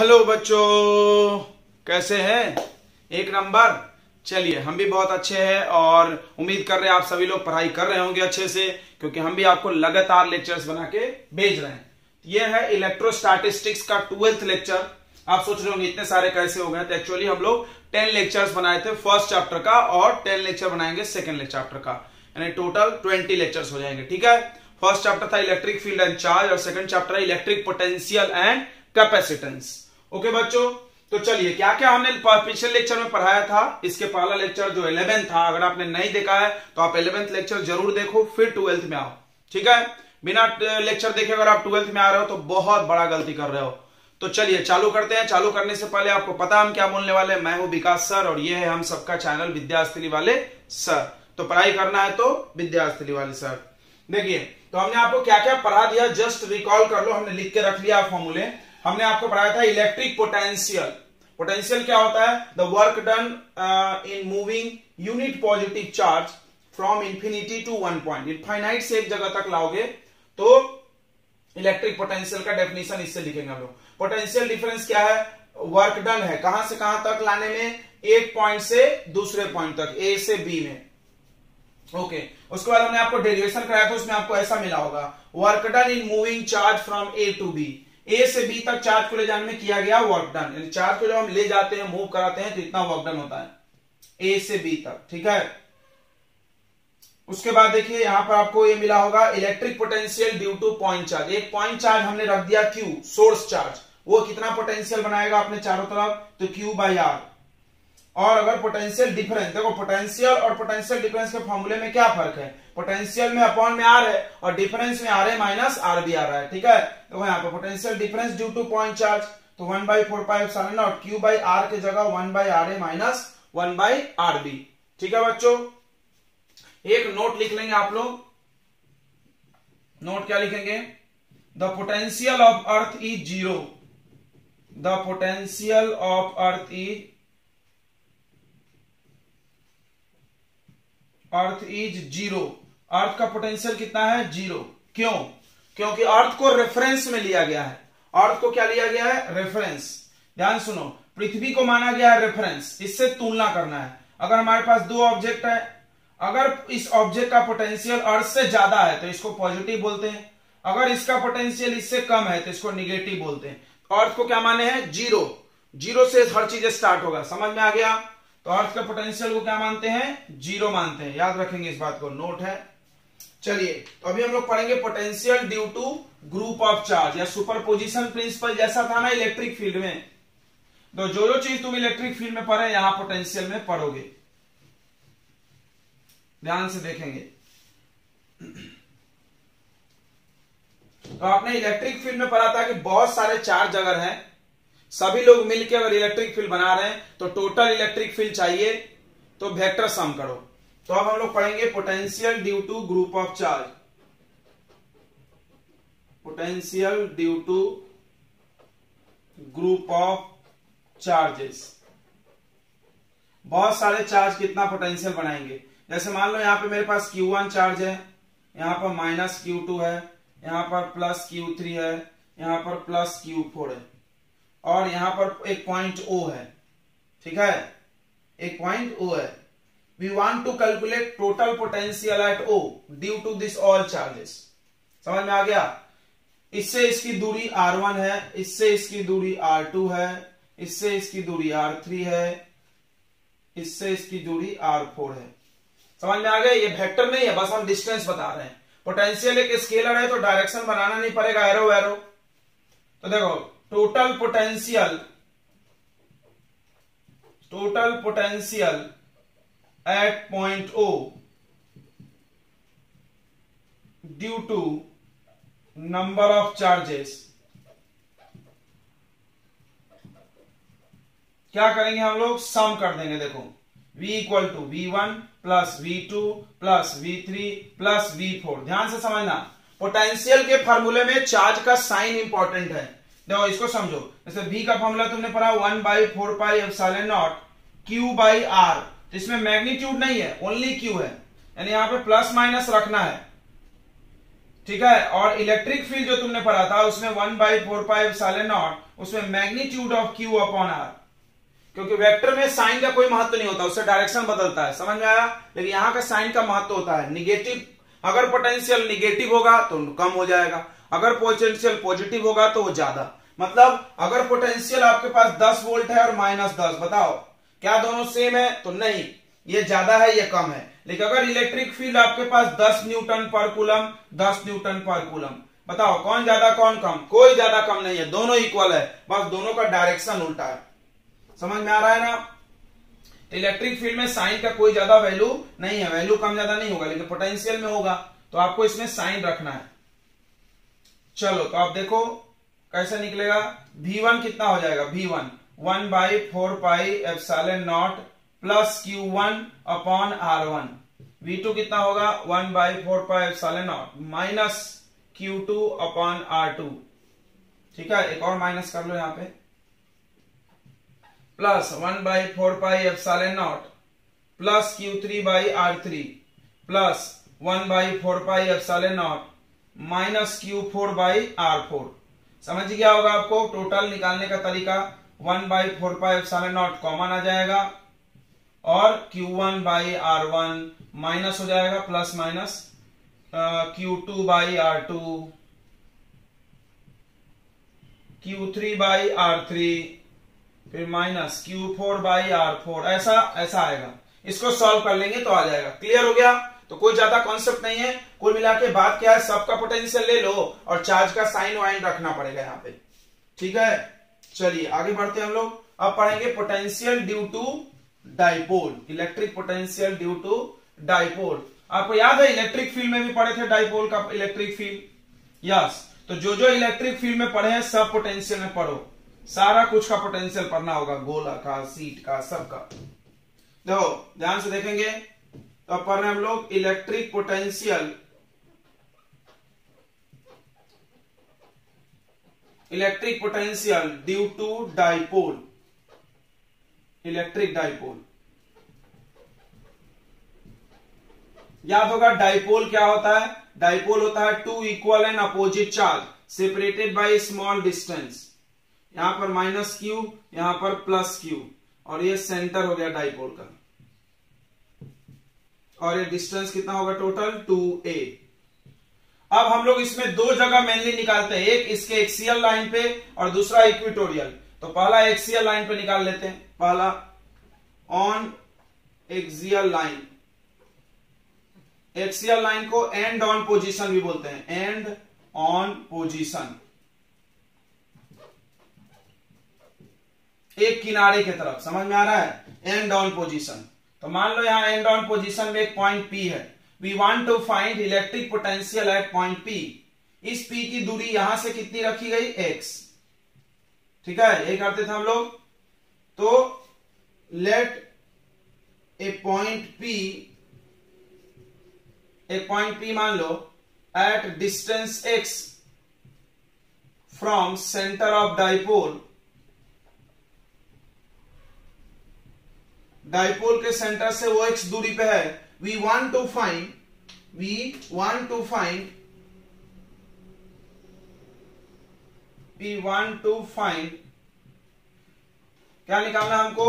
Hello बच्चों, कैसे हैं? एक नंबर। चलिए, हम भी बहुत अच्छे हैं और उम्मीद कर रहे हैं आप सभी लोग पढ़ाई कर रहे होंगे अच्छे से, क्योंकि हम भी आपको लगातार लेक्चर्स बना के भेज रहे हैं। यह है इलेक्ट्रोस्टैटिस्टिक्स का ट्वेल्थ लेक्चर आप सोच रहे होंगे, इतने सारे कैसे हो गए तो एक्चुअली हम लोग टेन लेक्चर्स बनाए थे फ़र्स्ट चैप्टर का और टेन लेक्चर बनाएँगे सेकेंड चैप्टर का। यानी टोटल ट्वेंटी लेक्चर्स हो जाएँगे, ठीक है? फ़र्स्ट चैप्टर था इलेक्ट्रिक फ़ील्ड एंड चार्ज और सेकंड चैप्टर है electric potential and capacitance okay बच्चों तो चलिए क्या क्या हमने पिछले लेक्चर में पढ़ाया था? इसके पहला लेक्चर जो इलेवेंथ था, अगर आपने नहीं देखा है तो आप इलेवेंथ लेक्चर ज़रूर देखो, फिर ट्वेल्थ में आओ। ठीक है? बिना लेक्चर देखे अगर आप ट्वेल्थ में आ रहे हो तो बहुत बड़ा गलती कर रहे हो। तो चलिए, चालू करते हैं। चालू करने से पहले आपको पता हम क्या बोलने वाले मैं हूँ विकास सर और ये है हम सबका चैनल, विद्यास्थली वाले सर। तो पढ़ाई करना है तो विद्यास्थली वाले सर। देखिए तो हमने आपको क्या क्या पढ़ा दिया? जस्ट रिकॉल कर लो, हमने लिख के रख लिया फॉर्मूले हमने आपको पढ़ाया था इलेक्ट्रिक पोटेंशियल पोटेंशियल क्या होता है? The work done in moving unit positive charge from infinity to one point infinite से एक जगह तक लाओगे तो इलेक्ट्रिक पोटेंशियल का डेफिनेशन इससे लिखेंगे हम लोग. पोटेंशियल डिफरेंस क्या है? वर्क डन है. कहाँ से कहाँ तक लाने में? एक पॉइंट से दूसरे पॉइंट तक ए से बी में. ओके. उसके बाद हमने आपको डेरिवेशन कराया था, उसमें आपको ऐसा मिला होगा. Work done in moving charge from A to B A से बी तक चार्ज को ले जाने में किया गया वर्क डन यानी चार्ज को जब हम ले जाते हैं मूव कराते हैं तो इतना वर्क डन होता है। ए से बी तक, ठीक है? उसके बाद देखिए, यहाँ पर आपको ये मिला होगा electric potential due to point charge एक पॉइंट चार्ज हमने रख दिया क्यू सोर्स चार्ज वो कितना पोटेंशियल बनाएगा अपने चारों तरफ़? तो क्यू बाई आर और अगर पोटेंशियल डिफरेंस देखो पोटेंशियल और पोटेंशियल डिफरेंस के फॉर्मूले में क्या फ़र्क है? पोटेंशियल में अपॉन में आर है और डिफरेंस में आर है माइनस आर भी आ रहा है, ठीक है? देखो यहाँ पे potential difference due to point charge तो one by four pi sign और क्यू बाई आर के जगह one by r a minus one by r b ठीक है बच्चों? एक नोट लिख लेंगे आप लोग। नोट क्या लिखेंगे? The potential of earth is zero the potential of earth is earth is zero. Earth का पोटेंशियल कितना है? ज़ीरो। क्यों? क्योंकि अर्थ को रेफरेंस में लिया गया है। अर्थ को क्या लिया गया है? रेफरेंस ध्यान सुनो, पृथ्वी को माना गया है रेफरेंस इससे तुलना करना है। अगर हमारे पास दो ऑब्जेक्ट है, अगर इस ऑब्जेक्ट का पोटेंशियल अर्थ से ज़्यादा है तो इसको पॉजिटिव बोलते हैं। अगर इसका पोटेंशियल इससे कम है तो इसको निगेटिव बोलते हैं। अर्थ को क्या माने हैं? ज़ीरो। ज़ीरो से हर चीज़ स्टार्ट होगा। समझ में आ गया? तो अर्थ का पोटेंशियल को क्या मानते हैं? ज़ीरो मानते हैं। याद रखेंगे इस बात को। नोट है। चलिए तो अभी हम लोग पढ़ेंगे potential due to group of charge या सुपरपोजिशन प्रिंसिपल जैसा था ना इलेक्ट्रिक फ़ील्ड में। तो जो जो चीज़ तुम इलेक्ट्रिक फ़ील्ड में पढ़े, यहाँ पोटेंशियल में पढ़ोगे। ध्यान से देखेंगे। तो आपने इलेक्ट्रिक फ़ील्ड में पढ़ा था कि बहुत सारे चार्ज अगर हैं सभी लोग मिलकर अगर इलेक्ट्रिक फ़ील्ड बना रहे हैं तो टोटल इलेक्ट्रिक फ़ील्ड चाहिए तो वेक्टर सम करो। तो अब हम लोग पढ़ेंगे potential due to group of charge potential due to group of charges बहुत सारे चार्ज कितना पोटेंशियल बनाएँगे। जैसे मान लो यहाँ पे मेरे पास Q1 चार्ज है, यहाँ पर माइनस क्यू टू है, यहाँ पर प्लस क्यू थ्री है, यहाँ पर प्लस क्यू फोर है। और यहाँ पर एक पॉइंट ओ है। ठीक है? एक पॉइंट ओ है। We want to calculate total potential at O due to this all charges समझ में आ गया? इससे इसकी दूरी R1 है, इससे इसकी दूरी आर R2 है, इससे इसकी दूरी R3 है, इससे इसकी दूरी R4 है। समझ में आ गया? ये वेक्टर नहीं है, बस हम डिस्टेंस बता रहे हैं। पोटेंशियल एक स्केलर है तो डायरेक्शन बनाना नहीं पड़ेगा एरो एरो तो देखो total potential total potential at point O due to number of charges क्या करेंगे हम लोग? सम कर देंगे, देखो। V equal to v one plus v two plus v three plus v four ध्यान से समझना। पोटेंशियल के फॉर्मूले में चार्ज का साइन इंपॉर्टेंट है। देखो, इसको समझो। जैसे v का फॉर्मूला तुमने पढ़ा one by four pi epsilon naught q by r इसमें मैग्नीट्यूड नहीं है ओनली q है। यानी यहाँ पे प्लस माइनस रखना है। ठीक है? और इलेक्ट्रिक फ़ील्ड जो तुमने पढ़ा था, उसमें one by four pi epsilon naught उसमें magnitude of q upon r क्योंकि वेक्टर में साइन का कोई महत्व नहीं होता, उससे डायरेक्शन बदलता है। समझ में आया? लेकिन यहाँ का साइन का महत्व होता है। निगेटिव अगर पोटेंशियल निगेटिव होगा तो कम हो जाएगा। अगर पोटेंशियल पॉजिटिव होगा तो वो ज़्यादा। मतलब अगर पोटेंशियल आपके पास 10 वोल्ट है और माइनस दस, बताओ, क्या दोनों सेम है? तो नहीं, ये ज़्यादा है, ये कम है। लेकिन अगर इलेक्ट्रिक फ़ील्ड आपके पास 10 newton per coulomb 10 newton per coulomb बताओ, कौन ज़्यादा, कौन कम? कोई ज़्यादा कम नहीं है, दोनों इक्वल है, बस दोनों का डायरेक्शन उल्टा है। समझ में आ रहा है ना? इलेक्ट्रिक फ़ील्ड में साइन का कोई ज़्यादा वैल्यू नहीं है वैल्यू कम ज़्यादा नहीं होगा, लेकिन पोटेंशियल में होगा। तो आपको इसमें साइन रखना है। चलो तो आप देखो कैसे निकलेगा? भी वन कितना हो जाएगा? V1 one one by four pi F साल nought plus Q one upon are one V two कितना होगा? One by four pi F naught minus Q two upon are two ठीक है? एक और माइनस कर लो यहाँ पे. Plus one by four pi F naught plus Q three by are three plus one by four pi F naught minus Q four by are four समझ गया होगा आपको टोटल निकालने का तरीका one by four pi F naught common आ जाएगा और q one by r one minus हो जाएगा plus minus q two by r two q three by r three फिर minus q four by r four ऐसा ऐसा आएगा। इसको सॉल्व कर लेंगे तो आ जाएगा। क्लियर हो गया? तो कोई ज़्यादा कॉन्सेप्ट नहीं है। कुल मिला के बात क्या है? सबका पोटेंशियल ले लो और चार्ज का साइन वाइन रखना पड़ेगा यहाँ पे। ठीक है? चलिए, आगे बढ़ते हैं हम लोग। अब पढ़ेंगे potential due to dipole electric potential due to dipole आपको याद है इलेक्ट्रिक फ़ील्ड में भी पढ़े थे डाइपोल का इलेक्ट्रिक फ़ील्ड यस तो जो जो इलेक्ट्रिक फ़ील्ड में पढ़े हैं, सब पोटेंशियल में पढ़ो। सारा कुछ का पोटेंशियल पढ़ना होगा। गोला का सीट का, सबका। देखो, ध्यान से देखेंगे। तो पढ़ रहे हम लोग electric potential electric potential due to dipole electric dipole याद होगा डाइपोल क्या होता है? डाइपोल होता है two equal and opposite charge separated by small distance यहाँ पर माइनस क्यू यहाँ पर प्लस क्यू और ये सेंटर हो गया डाइपोल का। और ये डिस्टेंस कितना होगा टोटल टू ए अब हम लोग इसमें दो जगह मेनली निकालते हैं। एक इसके एक्सियल लाइन पे और दूसरा इक्विटोरियल तो पहला एक्सियल लाइन पे निकाल लेते हैं। पहला on axial line axial line को एंड ऑन पोजीशन भी बोलते हैं। एंड ऑन पोजीशन एक किनारे की तरफ़, समझ में आ रहा है? एंड ऑन पोजीशन तो मान लो यहाँ एंड ऑन पोजीशन में एक पॉइंट पी है। We want to find electric potential at point P इस पी की दूरी यहाँ से कितनी रखी गई? एक्स ठीक है? यही करते थे हम लोग। तो लेट ए पॉइंट पी एक पॉइंट पी मान लो at distance x from centre of dipole dipole के सेंटर से वो एक्स दूरी पे है। We want to find we want to find we want to find क्या निकालना हमको?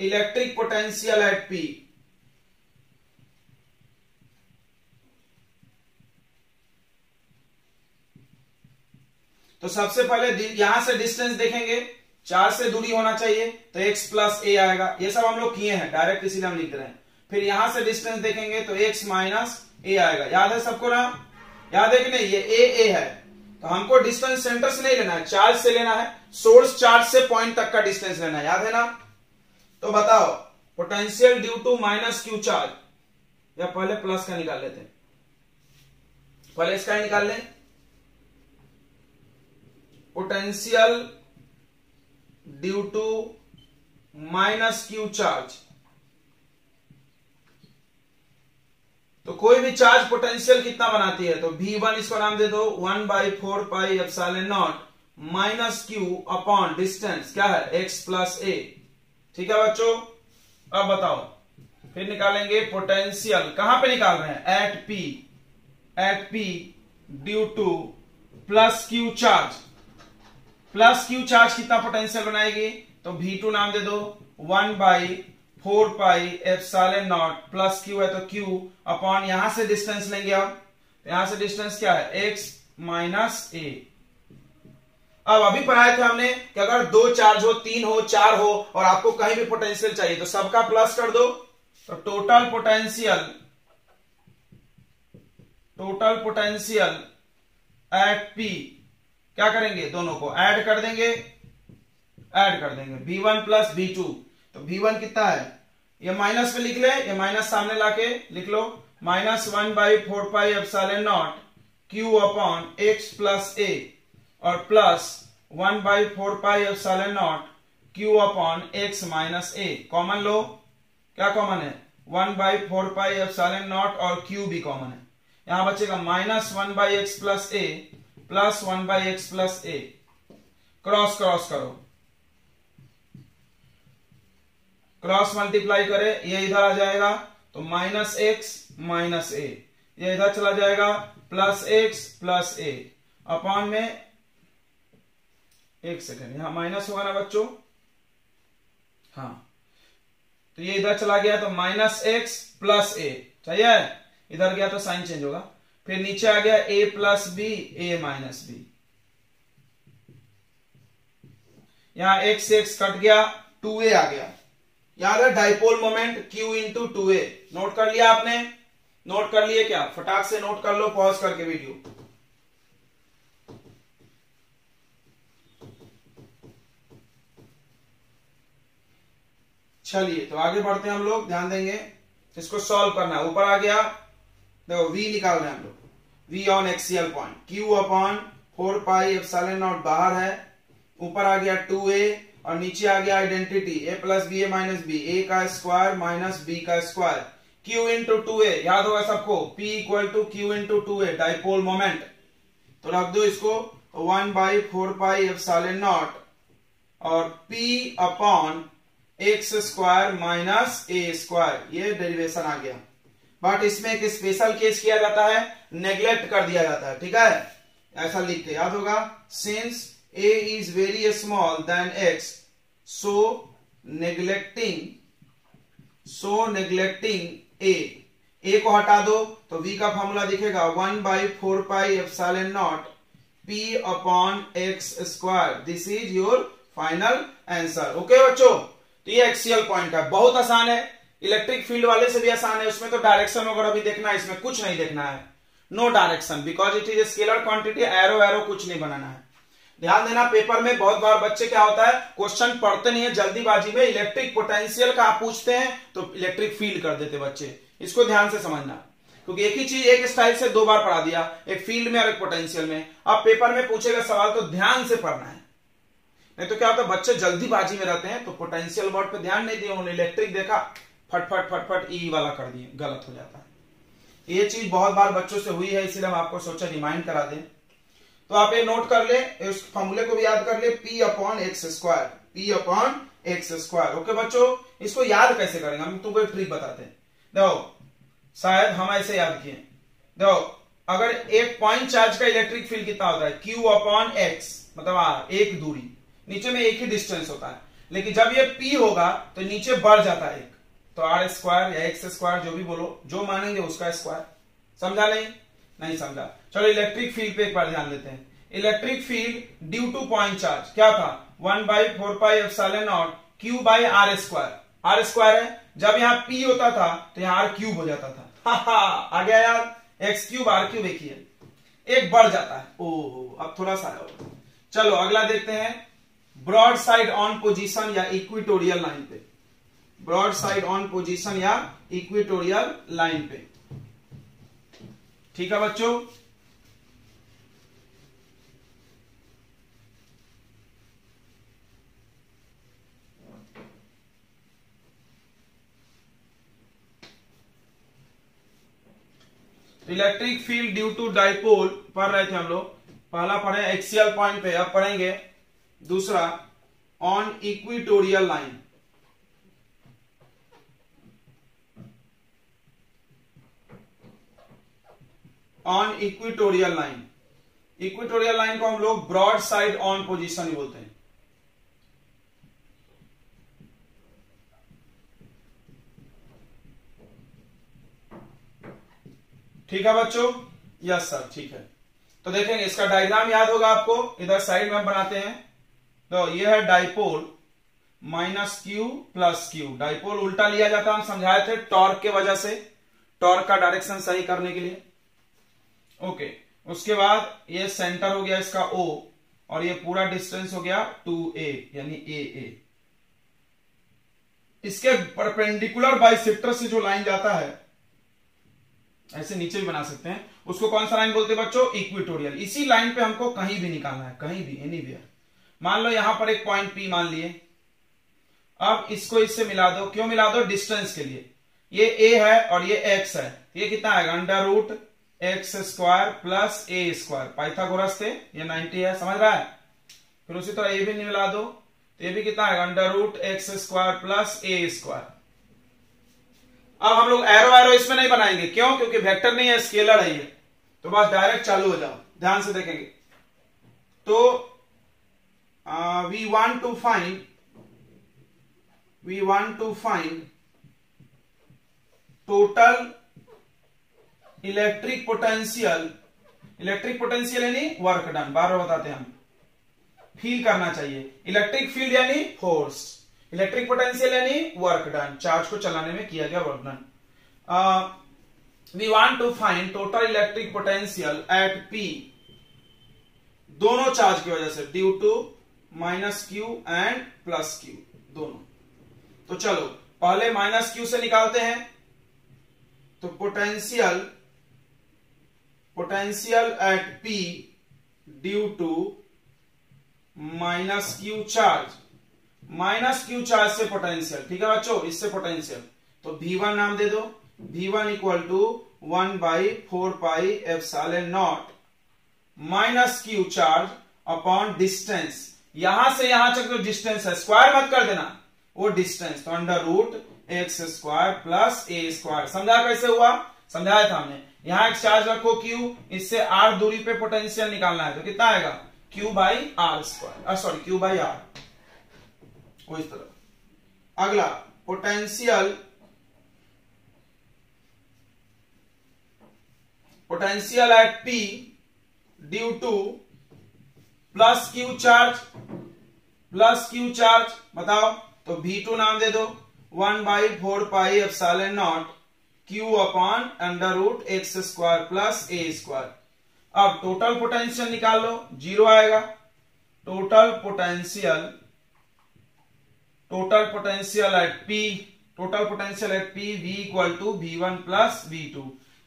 इलेक्ट्रिक पोटेंशियल एट पी तो सबसे पहले यहाँ से डिस्टेंस देखेंगे। चार से दूरी होना चाहिए तो एक्स प्लस ए आएगा। ये सब हम लोग किए हैं डायरेक्ट इसीलिए हम लिख रहे हैं। फिर यहाँ से डिस्टेंस देखेंगे तो एक्स माइनस ए आएगा। याद है सबको ना याद है कि नहीं? ये ए ए है। तो हमको डिस्टेंस सेंटर से नहीं लेना है चार्ज से लेना है सोर्स चार्ज से पॉइंट तक का डिस्टेंस लेना है। याद है ना? तो बताओ potential due to minus q charge या पहले प्लस का निकाल लेते हैं। पहले इसका ही निकाल लें। Potential due to minus q charge तो कोई भी चार्ज पोटेंशियल कितना बनाती है? तो V1 वन इसको नाम दे दो one by four pi epsilon naught minus q upon distance क्या है? एक्स प्लस ए ठीक है बच्चों? अब बताओ। फिर निकालेंगे पोटेंशियल कहाँ पे निकाल रहे हैं? At P at P due to plus q charge plus q charge कितना पोटेंशियल बनाएगी? तो भी टू नाम दे दो one by four pi epsilon naught plus q है तो क्यू अपॉन यहाँ से डिस्टेंस लेंगे तो यहाँ से डिस्टेंस क्या है? X minus a. अब अभी पढ़ाया था हमने कि अगर दो चार्ज हो, तीन हो, चार हो और आपको कहीं भी पोटेंशियल चाहिए तो सबका प्लस कर दो। तो total potential total potential at P, क्या करेंगे? दोनों को ऐड कर देंगे। ऐड कर देंगे। V one plus v two. तो बी वन कितना है? ये माइनस में लिख ले, ये माइनस सामने लाके लिख लो। Minus one by four pi epsilon naught q upon x plus a और plus one by four pi epsilon naught q upon x minus a common लो? क्या कॉमन है? One by four pi epsilon naught और Q भी common है। यहाँ बचेगा minus one by x plus a plus one by x plus a cross cross करो। Cross multiply करे, ये इधर आ जाएगा तो माइनस एक्स माइनस ए ये इधर चला जाएगा plus x plus a upon में, एक सेकेंड यहाँ माइनस होगा ना बच्चों? हाँ। तो ये इधर चला गया तो माइनस एक्स प्लस ए चाहिए इधर गया तो साइन चेंज होगा। फिर नीचे आ गया a plus b a minus b यहाँ एक्स एक्स कट गया टू ए आ गया। याद है dipole moment q into two a note कर लिया आपने? नोट कर लिए क्या? फटाक से नोट कर लो पॉज करके वीडियो चलिए तो आगे बढ़ते हैं हम लोग, ध्यान देंगे। इसको सॉल्व करना है। ऊपर आ गया। देखो, v निकाल रहे हैं हम लोग। V on axial point q upon four pi F naught बाहर है। ऊपर आ गया टू ए और नीचे आ गया identity a plus b a minus b a का स्क्वायर माइनस बी का square q into two a याद होगा सबको? P equal to q into two a dipole moment तो रख दो इसको one by four pi F naught और p upon x square minus a square ये डेरिवेशन आ गया. बट इसमें एक स्पेशल केस किया जाता है नेग्लेक्ट कर दिया जाता है, ठीक है? ऐसा लिख के, याद होगा? Since a is very small then x so neglecting so neglecting a a को हटा दो तो v का फॉर्मूला दिखेगा one by four pi F naught p upon x square this is your final answer okay बच्चों? तो ये axial point है। बहुत आसान है। इलेक्ट्रिक फ़ील्ड वाले से भी आसान है। उसमें तो डायरेक्शन वगैरह भी देखना है। इसमें कुछ नहीं देखना है। No direction because it is a scalar quantity arrow arrow कुछ नहीं बनाना है। ध्यान देना पेपर में बहुत बार बच्चे क्या होता है क्वेश्चन पढ़ते नहीं है, जल्दीबाजी में इलेक्ट्रिक पोटेंशियल का आप पूछते हैं तो इलेक्ट्रिक फ़ील्ड कर देते बच्चे। इसको ध्यान से समझना। क्योंकि एक ही चीज़, एक स्टाइल से दो बार पढ़ा दिया, एक फ़ील्ड में और एक पोटेंशियल में। अब पेपर में पूछेगा सवाल तो ध्यान से पढ़ना है। नहीं तो क्या होता है, बच्चे जल्दीबाजी में रहते हैं तो पोटेंशियल वर्ड पे ध्यान नहीं दिया, उन्होंने इलेक्ट्रिक देखा फटफट फटफट ई e वाला कर दिए गलत हो जाता है। ये चीज़ बहुत बार बच्चों से हुई है, इसीलिए हम आपको सोचा रिमाइंड करा दें। तो आप ये नोट कर ले, इस फॉर्मूले को भी याद कर ले p upon x square p upon x square okay बच्चों, इसको याद कैसे करेंगे? हम तुमको ट्रिक बताते हैं। देखो, शायद हम ऐसे याद किए। देखो, अगर एक पॉइंट चार्ज का इलेक्ट्रिक फ़ील्ड कितना होता है? क्यू अपॉन एक्स मतलब एक दूरी। नीचे में एक ही डिस्टेंस होता है। लेकिन जब ये पी होगा तो नीचे बढ़ जाता है एक। तो आर स्क्वायर या एक्स स्क्वायर जो भी बोलो, जो मानेंगे उसका स्क्वायर समझा नहीं? नहीं समझा। चलो इलेक्ट्रिक फ़ील्ड पे एक बार ध्यान देते हैं। Electric field due to point charge क्या था? One by four pi epsilon naught q by r square r square है, जब यहाँ पी होता था तो यहाँ आर क्यूब हो जाता था। हा आ गया यार। एक्स क्यूब आर क्यूब एक ही है। एक बढ़ जाता है। ओहो, अब थोड़ा सा चलो, अगला देखते हैं। ब्रॉड साइड ऑन पोजीशन या इक्विटोरियल लाइन पे। ब्रॉड साइड ऑन पोजीशन या इक्विटोरियल लाइन पे। ठीक है, बच्चों? Electric field due to dipole पढ़ रहे थे हम लोग। पहला पढ़े एक्सियल पॉइंट पे, अब पढ़ेंगे। दूसरा on equatorial line on equatorial line equatorial line को हम लोग ब्रॉड साइड ऑन पोजिशन बोलते हैं। ठीक है बच्चों? यस सर ठीक है। तो देखेंगे, इसका डायग्राम याद होगा आपको। इधर साइड में हम बनाते हैं। तो ये है dipole minus q plus q dipole उल्टा लिया जाता, हम समझाए थे टॉर्क के वजह से। टॉर्क का डायरेक्शन सही करने के लिए। ओके उसके बाद ये सेंटर हो गया इसका ओ और ये पूरा डिस्टेंस हो गया टू ए यानी ए ए इसके परपेंडिकुलर बाइसेक्टर से जो लाइन जाता है ऐसे नीचे भी बना सकते हैं। उसको कौन सा लाइन बोलते हैं बच्चों? इक्विटोरियल इसी लाइन पे हमको कहीं भी निकालना है, कहीं भी एनी मान लो यहाँ पर एक पॉइंट पी मान लिए। अब इसको इससे मिला दो। क्यों मिला दो? डिस्टेंस के लिए। ये ए है और ये एक्स है। ये कितना आएगा? Under root x square plus a square Pythagoras थे, ये 90 है, समझ रहा है? फिर उसी तरह ए भी मिला दो। तो ये भी कितना आएगा? Under root x square plus a square अब हम लोग एरो एरो इसमें नहीं बनाएँगे। क्यों? क्योंकि वेक्टर नहीं है स्केलर है ये। तो बस डायरेक्ट चालू हो जाओ। ध्यान से देखेंगे। तो we want to find we want to find total electric potential electric potential यानी वर्क डन बार बार बताते हैं हम। फील करना चाहिए। इलेक्ट्रिक फ़ील्ड यानी फोर्स इलेक्ट्रिक पोटेंशियल यानी वर्क डन चार्ज को चलाने में किया गया work done we want to find total electric potential at P दोनों चार्ज की वजह से due to minus q and plus q दोनों. तो चलो, पहले माइनस क्यू से निकालते हैं. तो potential potential at P due to minus q charge minus q charge से पोटेंशियल, ठीक है बच्चों? इससे पोटेंशियल। तो भी वन नाम दे दो। V one equal to one by four pi epsilon naught minus q charge upon distance यहाँ से यहाँ तक जो डिस्टेंस है। स्क्वायर मत कर देना। वो डिस्टेंस तो under root x square plus a square समझा कैसे हुआ? समझाया था हमने। यहाँ एक चार्ज रखो क्यू इससे आर दूरी पे पोटेंशियल निकालना है। तो कितना आएगा? Q by r square sorry q by r वो इस तरह। अगला potential potential at P due to plus q charge plus q charge बताओ तो भी टू नाम दे दो। One by four pi epsilon naught q upon under root x square plus a square अब टोटल पोटेंशियल निकाल लो ज़ीरो आएगा। Total potential total potential at P total potential at P v equal to v one plus v two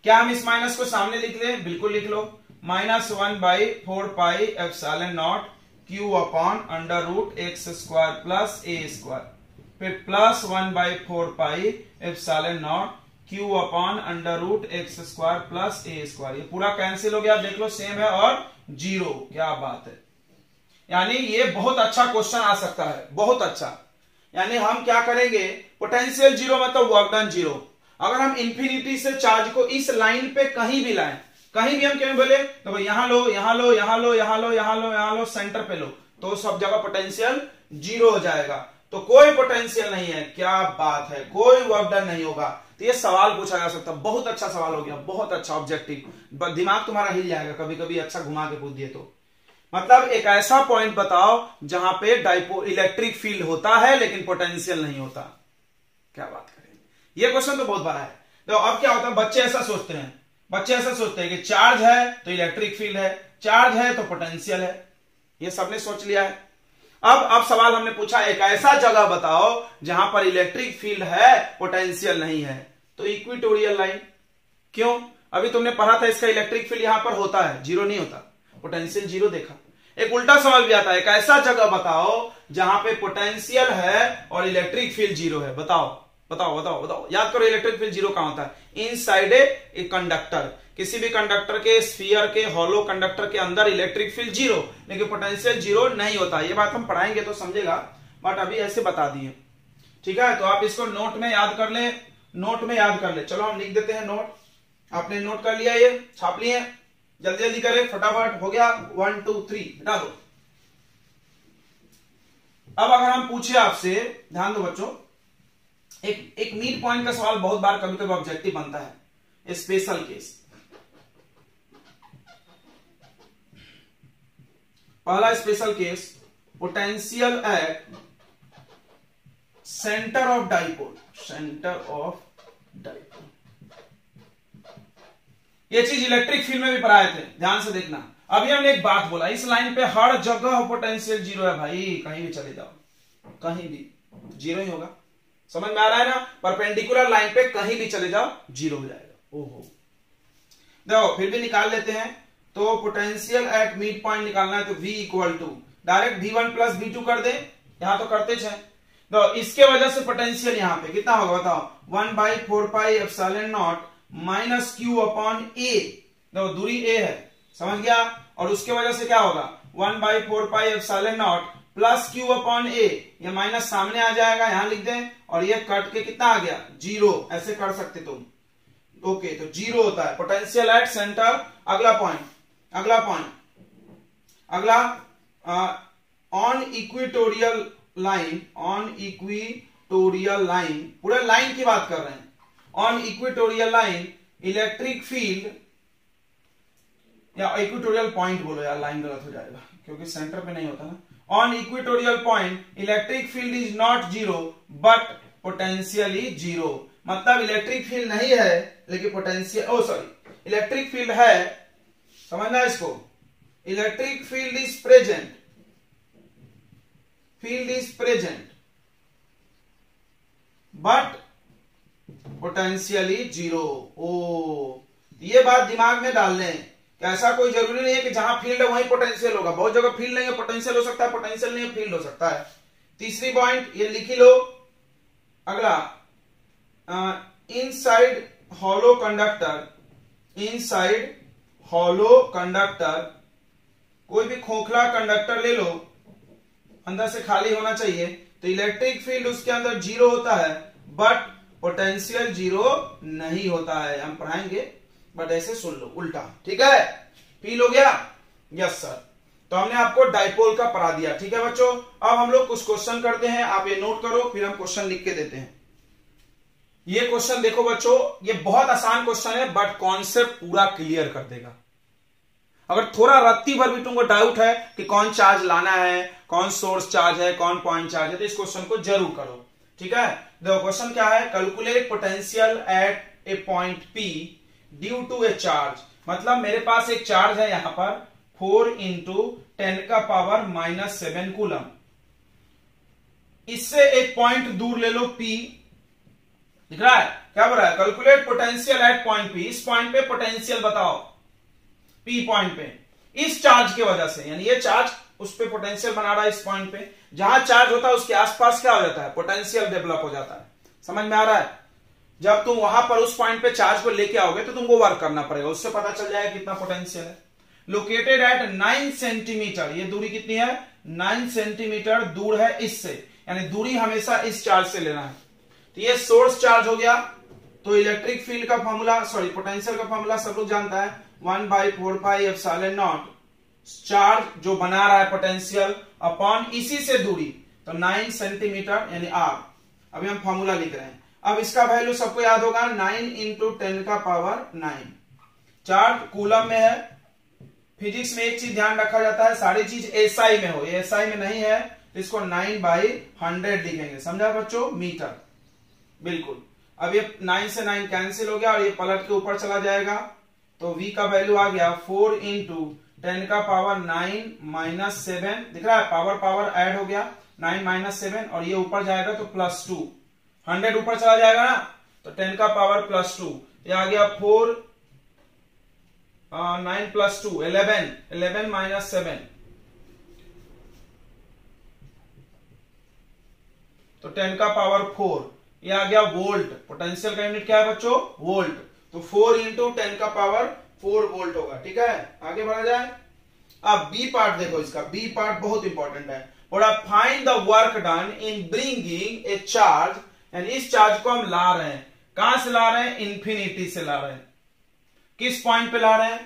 क्या हम इस minus को सामने लिख ले बिल्कुल लिख लो। Minus one by four pi epsilon naught Q upon under root X square plus A square फिर plus one by four pi epsilon naught Q upon under root X square plus A square ये पूरा cancel हो गया। देख लो same है और zero क्या बात है। यानी ये बहुत अच्छा क्वेश्चन आ सकता है। बहुत अच्छा। यानी हम क्या करेंगे? पोटेंशियल ज़ीरो मतलब वर्क डन ज़ीरो अगर हम इंफिनिटी से चार्ज को इस लाइन पे कहीं भी लाएँ, कहीं भी हम क्यों बोले? तो भाई यहाँ लो यहाँ लो यहाँ लो यहाँ लो यहाँ लो यहाँ लो सेंटर पे लो तो सब जगह पोटेंशियल ज़ीरो हो जाएगा। तो कोई पोटेंशियल नहीं है, क्या बात है? कोई वर्क डन नहीं होगा। तो ये सवाल पूछा जा सकता, बहुत अच्छा सवाल हो गया, बहुत अच्छा ऑब्जेक्टिव दिमाग तुम्हारा हिल जाएगा कभी कभी अच्छा घुमा के पूछ दिए तो। मतलब एक ऐसा पॉइंट बताओ जहाँ पे डाइपो इलेक्ट्रिक फ़ील्ड होता है, लेकिन पोटेंशियल नहीं होता। क्या बात करें। ये क्वेश्चन तो बहुत बड़ा है। तो अब क्या होता है? बच्चे ऐसा सोचते हैं। बच्चे ऐसा सोचते हैं कि चार्ज है तो इलेक्ट्रिक फ़ील्ड है चार्ज है तो पोटेंशियल है। ये सबने सोच लिया है। अब अब सवाल हमने पूछा, एक ऐसा जगह बताओ जहाँ पर इलेक्ट्रिक फ़ील्ड है पोटेंशियल नहीं है। तो इक्विटोरियल लाइन क्यों? अभी तुमने पढ़ा था इसका इलेक्ट्रिक फ़ील्ड यहाँ पर होता है ज़ीरो नहीं होता। पोटेंशियल ज़ीरो देखा। एक उल्टा सवाल भी आता है, एक ऐसा जगह बताओ जहाँ पे पोटेंशियल है और इलेक्ट्रिक फ़ील्ड ज़ीरो है। बताओ बताओ बताओ बताओ। याद करो इलेक्ट्रिक फ़ील्ड ज़ीरो कहाँ होता है? इन साइड ए कंडक्टर किसी भी कंडक्टर के स्फीयर के हॉलो कंडक्टर के अंदर इलेक्ट्रिक फ़ील्ड ज़ीरो लेकिन पोटेंशियल ज़ीरो नहीं होता। ये बात हम पढ़ाएँगे तो समझेगा बट अभी ऐसे बता दिए। ठीक है तो आप इसको नोट में याद कर ले। नोट में याद कर ले। चलो हम लिख देते हैं नोट आपने नोट कर लिया ये, छाप लिए। जल्दी जल्दी करें, फटाफट, हो गया वन टू थ्री हटा दो अब अगर हम पूछे आपसे, ध्यान दो बच्चों, एक एक मीड पॉइंट का सवाल बहुत बार कभी कभी ऑब्जेक्टिव बनता है स्पेशल केस पहला special case potential at centre of dipole centre of dipole ये चीज़ इलेक्ट्रिक फ़ील्ड में भी पढ़ाए थे, ध्यान से देखना। अभी हमने एक बात बोला, इस लाइन पे हर जगह पोटेंशियल ज़ीरो है भाई, कहीं भी चले जाओ। कहीं भी ज़ीरो ही होगा। समझ में आ रहा है ना? परपेंडिकुलर लाइन पे कहीं भी चले जाओ ज़ीरो हो जाएगा। ओहो। देखो, फिर भी निकाल लेते हैं तो पोटेंशियल एट मिड पॉइंट निकालना है तो v equal to direct V one plus V कर दे। यहाँ तो करते थे तो इसके वजह से पोटेंशियल यहाँ पे, कितना होगा बताओ? One by four pi F naught minus Q upon A देखो, दूरी ए है, समझ गया? और उसके वजह से क्या होगा? One by four pi F naught plus Q upon A ये माइनस सामने आ जाएगा, यहाँ लिख दें, और ये कट के कितना आ गया? ज़ीरो। ऐसे कर सकते तुम। ओके तो ज़ीरो होता है। पोटेंशियल एट सेंटर अगला पॉइंट अगला पॉइंट अगला on equatorial line on equatorial line पूरे लाइन की बात कर रहे हैं। On equatorial line electric field या इक्विटोरियल पॉइंट बोलो यार लाइन गलत हो जाएगा, क्योंकि सेंटर पे नहीं होता ना। On equatorial point electric field is not zero but potentially zero मतलब इलेक्ट्रिक फ़ील्ड नहीं है, लेकिन potential oh sorry electric field है समझना इसको? Electric field is present field is present but potentially zero ओ, ये बात दिमाग में डाल लें कि ऐसा कोई ज़रूरी नहीं है कि जहाँ फ़ील्ड है वहीं पोटेंशियल होगा। बहुत जगह फ़ील्ड नहीं है पोटेंशियल हो सकता है पोटेंशियल नहीं है फ़ील्ड हो सकता है। तीसरी पॉइंट ये लिखी लो। अगला inside hollow conductor inside hollow conductor कोई भी खोखला कंडक्टर ले लो, अंदर से खाली होना चाहिए। तो इलेक्ट्रिक फ़ील्ड उसके अंदर ज़ीरो होता है बट पोटेंशियल ज़ीरो नहीं होता है। हम पढ़ाएँगे बट ऐसे सुन लो, उल्टा। ठीक है? फील हो गया? यस सर तो हमने आपको डाइपोल का पढ़ा दिया। ठीक है बच्चों? अब हम लोग कुछ क्वेश्चन करते हैं। आप ये नोट करो, फिर हम क्वेश्चन लिख के देते हैं। ये क्वेश्चन देखो बच्चों, ये बहुत आसान क्वेश्चन है बट कॉन्सेप्ट पूरा क्लियर कर देगा। अगर थोड़ा रत्ती भर भी तुमको डाउट है कि कौन चार्ज लाना है, कौन सोर्स चार्ज है, कौन पॉइंट चार्ज है तो इस क्वेश्चन को ज़रूर करो। ठीक है? देखो क्वेश्चन क्या है? Calculate potential at a point P due to a charge मतलब मेरे पास एक चार्ज है यहाँ पर फोर इंटू टेन का पावर माइनस सेवन कूलम इससे एक पॉइंट दूर ले लो पी दिख रहा है? क्या बोल रहा है? Calculate potential at point P इस पॉइंट पे पोटेंशियल बताओ। पी पॉइंट पे। इस चार्ज की वजह से, यानी ये चार्ज उस पर पोटेंशियल बना रहा है इस पॉइंट पे। जहाँ चार्ज होता है, उसके आसपास क्या हो जाता है? पोटेंशियल डेवलप हो जाता है। समझ में आ रहा है? जब तुम वहाँ पर उस पॉइंट पे चार्ज को लेके आओगे तो तुमको वर्क करना पड़ेगा। उससे पता चल जाएगा कितना पोटेंशियल है। लोकेटेड एट नाइन सेंटीमीटर ये दूरी कितनी है? नाइन सेंटीमीटर दूर है इससे। यानी दूरी हमेशा इस चार्ज से लेना है। तो ये सोर्स चार्ज हो गया। तो इलेक्ट्रिक फ़ील्ड का फॉर्मूला सॉरी पोटेंशियल का फॉर्मूला सब लोग जानता है। One by four pi F naught charge जो बना रहा है पोटेंशियल अपॉन इसी से दूरी तो नाइन सेंटीमीटर यानी आर अभी हम फॉर्मूला लिख रहे हैं। अब इसका वैल्यू सबको याद होगा नाइन इंटू टेन का पावर नाइन चार्ज कूलम में है। फिजिक्स में एक चीज़ ध्यान रखा जाता है, सारी चीज़ एसआई में हो। एसआई में नहीं है तो इसको नाइन बाई हंड्रेड लिखेंगे समझा बच्चों? मीटर। बिल्कुल। अब ये नाइन से नाइन कैंसिल हो गया और ये पलट के ऊपर चला जाएगा। तो v का वैल्यू आ गया फोर इंटू टेन का पावर नाइन माइनस सेवन, दिख रहा है? पावर पावर ऐड हो गया। नाइन माइनस सेवन और ये ऊपर जाएगा तो प्लस टू। हंड्रेड ऊपर चला जाएगा ना? तो टेन का पावर प्लस टू। ये आ गया four nine plus two, eleven. Eleven minus seven. तो टेन का पावर फोर। ये आ गया वोल्ट। पोटेंशियल का यूनिट क्या है बच्चों? वोल्ट। तो फोर इंटू टेन का पावर फोर वोल्ट होगा, ठीक है? आगे बढ़ा जाए। अब बी पार्ट देखो इसका। बी पार्ट बहुत इंपॉर्टेंट है। बोला find the work done in bringing a charge यानी इस चार्ज को हम ला रहे हैं। कहाँ से ला रहे हैं? इंफिनिटी से ला रहे हैं। किस पॉइंट पे ला रहे हैं?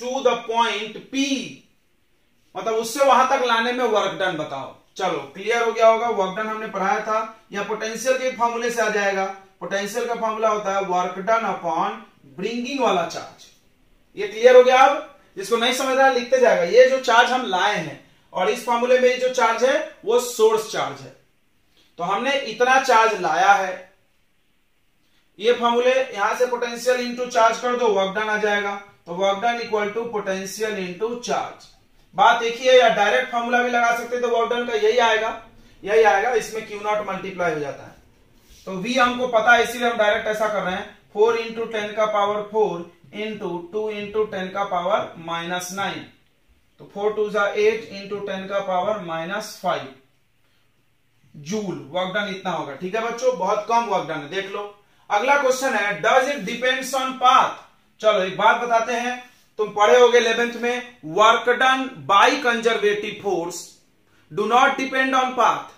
टू द पॉइंट पी मतलब उससे वहाँ तक लाने में वर्क डन बताओ। चलो क्लियर हो गया होगा। वर्क डन हमने पढ़ाया था। या पोटेंशियल के फॉर्मूले से आ जाएगा। पोटेंशियल का फॉर्मूला होता है वर्क डन अपॉन ब्रिंगिंग वाला चार्ज ये क्लियर हो गया अब? जिसको नहीं समझ रहा, लिखते जाएगा। ये जो चार्ज हम लाए हैं, और इस फॉर्मूले में जो चार्ज है, वो सोर्स चार्ज है। तो हमने इतना चार्ज लाया है। ये फॉर्मूले यहाँ से पोटेंशियल इंटू चार्ज कर दो वर्क डन आ जाएगा। तो work done equal to potential into charge बात एक ही है, या डायरेक्ट फॉर्मूला भी लगा सकते तो वर्क डन का यही आएगा। यही आएगा, इसमें क्यू नॉट मल्टीप्लाई हो जाता है। तो वी हमको पता है, इसीलिए हम डायरेक्ट ऐसा कर रहे हैं। फोर इंटू टेन का power four into two into ten का पावर माइनस नाइन तो फोर टू जा एट इंटू टेन का power minus five joule work done इतना होगा। ठीक है बच्चों? बहुत कम वर्क डन है। देख लो। अगला क्वेश्चन है does it depends on path चलो, एक बात बताते हैं। तुम पढ़े होगे इलेवेंथ में work done by conservative force do not depend on path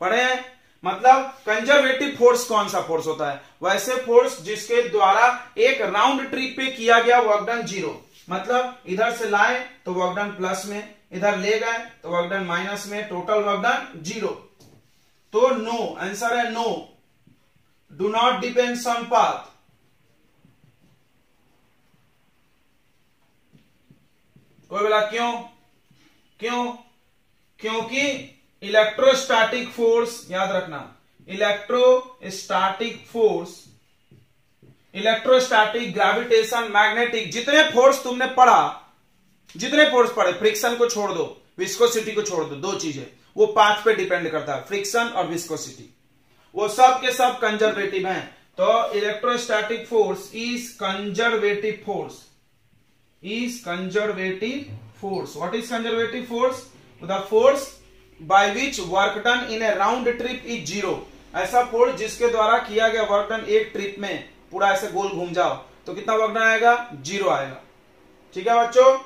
पढ़े हैं? मतलब कंजर्वेटिव फोर्स कौन सा फोर्स होता है? वैसे फोर्स जिसके द्वारा एक राउंड ट्रिप पे किया गया वर्क डन ज़ीरो मतलब इधर से लाए तो वर्क डन प्लस में, इधर ले गए तो वर्क डन माइनस में टोटल वर्क डन ज़ीरो तो नो आंसर है no do not depends on path कोई बोला, क्यों? क्यों? क्योंकि इलेक्ट्रोस्टैटिक फोर्स, याद रखना, electrostatic force, electrostatic gravitation, magnetic, जितने फोर्स तुमने पढ़ा, जितने फोर्स पढ़े, फ्रिक्शन को छोड़ दो, विस्कोसिटी को छोड़ दो दो चीज़ें। वो पाथ पे डिपेंड करता है, फ्रिक्शन और विस्कोसिटी। वो सब के सब कंजर्वेटिव हैं। तो electrostatic force is conservative force. Is conservative force. What is conservative force the force by which work done in a round trip is zero. ऐसा फोर्स जिसके द्वारा किया गया वर्क डन एक ट्रिप में पूरा ऐसे गोल घूम जाओ तो कितना वर्क डन आएगा? ज़ीरो आएगा। ठीक है बच्चों?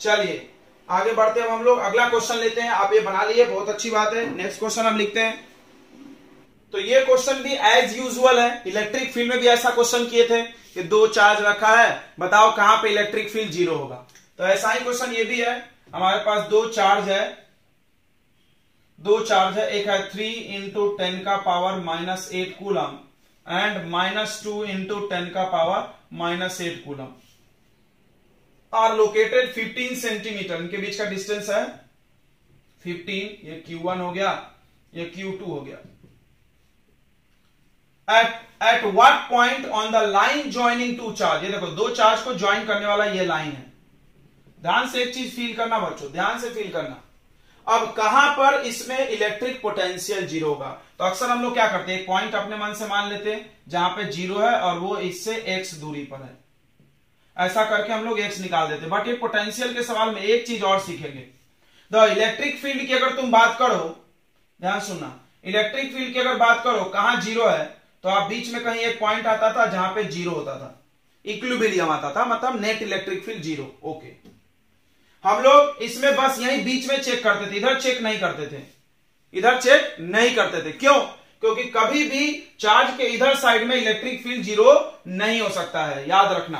चलिए, आगे बढ़ते हैं हम लोग। अगला क्वेश्चन लेते हैं। आप ये बना लिए, बहुत अच्छी बात है। नेक्स्ट क्वेश्चन हम लिखते हैं। तो ये क्वेश्चन भी एज यूजुअल है। इलेक्ट्रिक फ़ील्ड में भी ऐसा क्वेश्चन किए थे कि दो चार्ज रखा है। बताओ कहाँ पे इलेक्ट्रिक फ़ील्ड ज़ीरो होगा? तो ऐसा ही क्वेश्चन ये भी है। हमारे पास दो चार्ज है। दो चार्ज है, एक है थ्री इंटू टेन का power minus eight coulomb and minus two into ten का power minus eight coulomb are located 15 centimetre इनके बीच का डिस्टेंस है 15 ये Q1 हो गया, ये Q2 हो गया. At at what point on the line joining two charge ये देखो, दो चार्ज को ज्वाइन करने वाला ये लाइन है. ध्यान से एक चीज़ फील करना बच्चों, ध्यान से फील करना. अब कहाँ पर इसमें इलेक्ट्रिक पोटेंशियल ज़ीरो होगा? तो अक्सर हम लोग क्या करते हैं? पॉइंट अपने मन से मान लेते हैं, जहाँ पे ज़ीरो है और वो इससे एक्स दूरी पर है। ऐसा करके हम लोग एक्स निकाल देते बट ये पोटेंशियल के सवाल में एक चीज़ और सीखेंगे। द इलेक्ट्रिक फ़ील्ड की अगर तुम बात करो, ध्यान सुनना इलेक्ट्रिक फ़ील्ड की अगर बात करो, कहाँ ज़ीरो है तो आप बीच में कहीं एक पॉइंट आता था जहाँ पे ज़ीरो होता था। इक्विलिब्रियम आता था मतलब net electric field zero okay हम लोग इसमें बस यही बीच में चेक करते थे, इधर चेक नहीं करते थे। इधर चेक नहीं करते थे। क्यों? क्योंकि कभी भी चार्ज के इधर साइड में इलेक्ट्रिक फ़ील्ड ज़ीरो नहीं हो सकता है, याद रखना।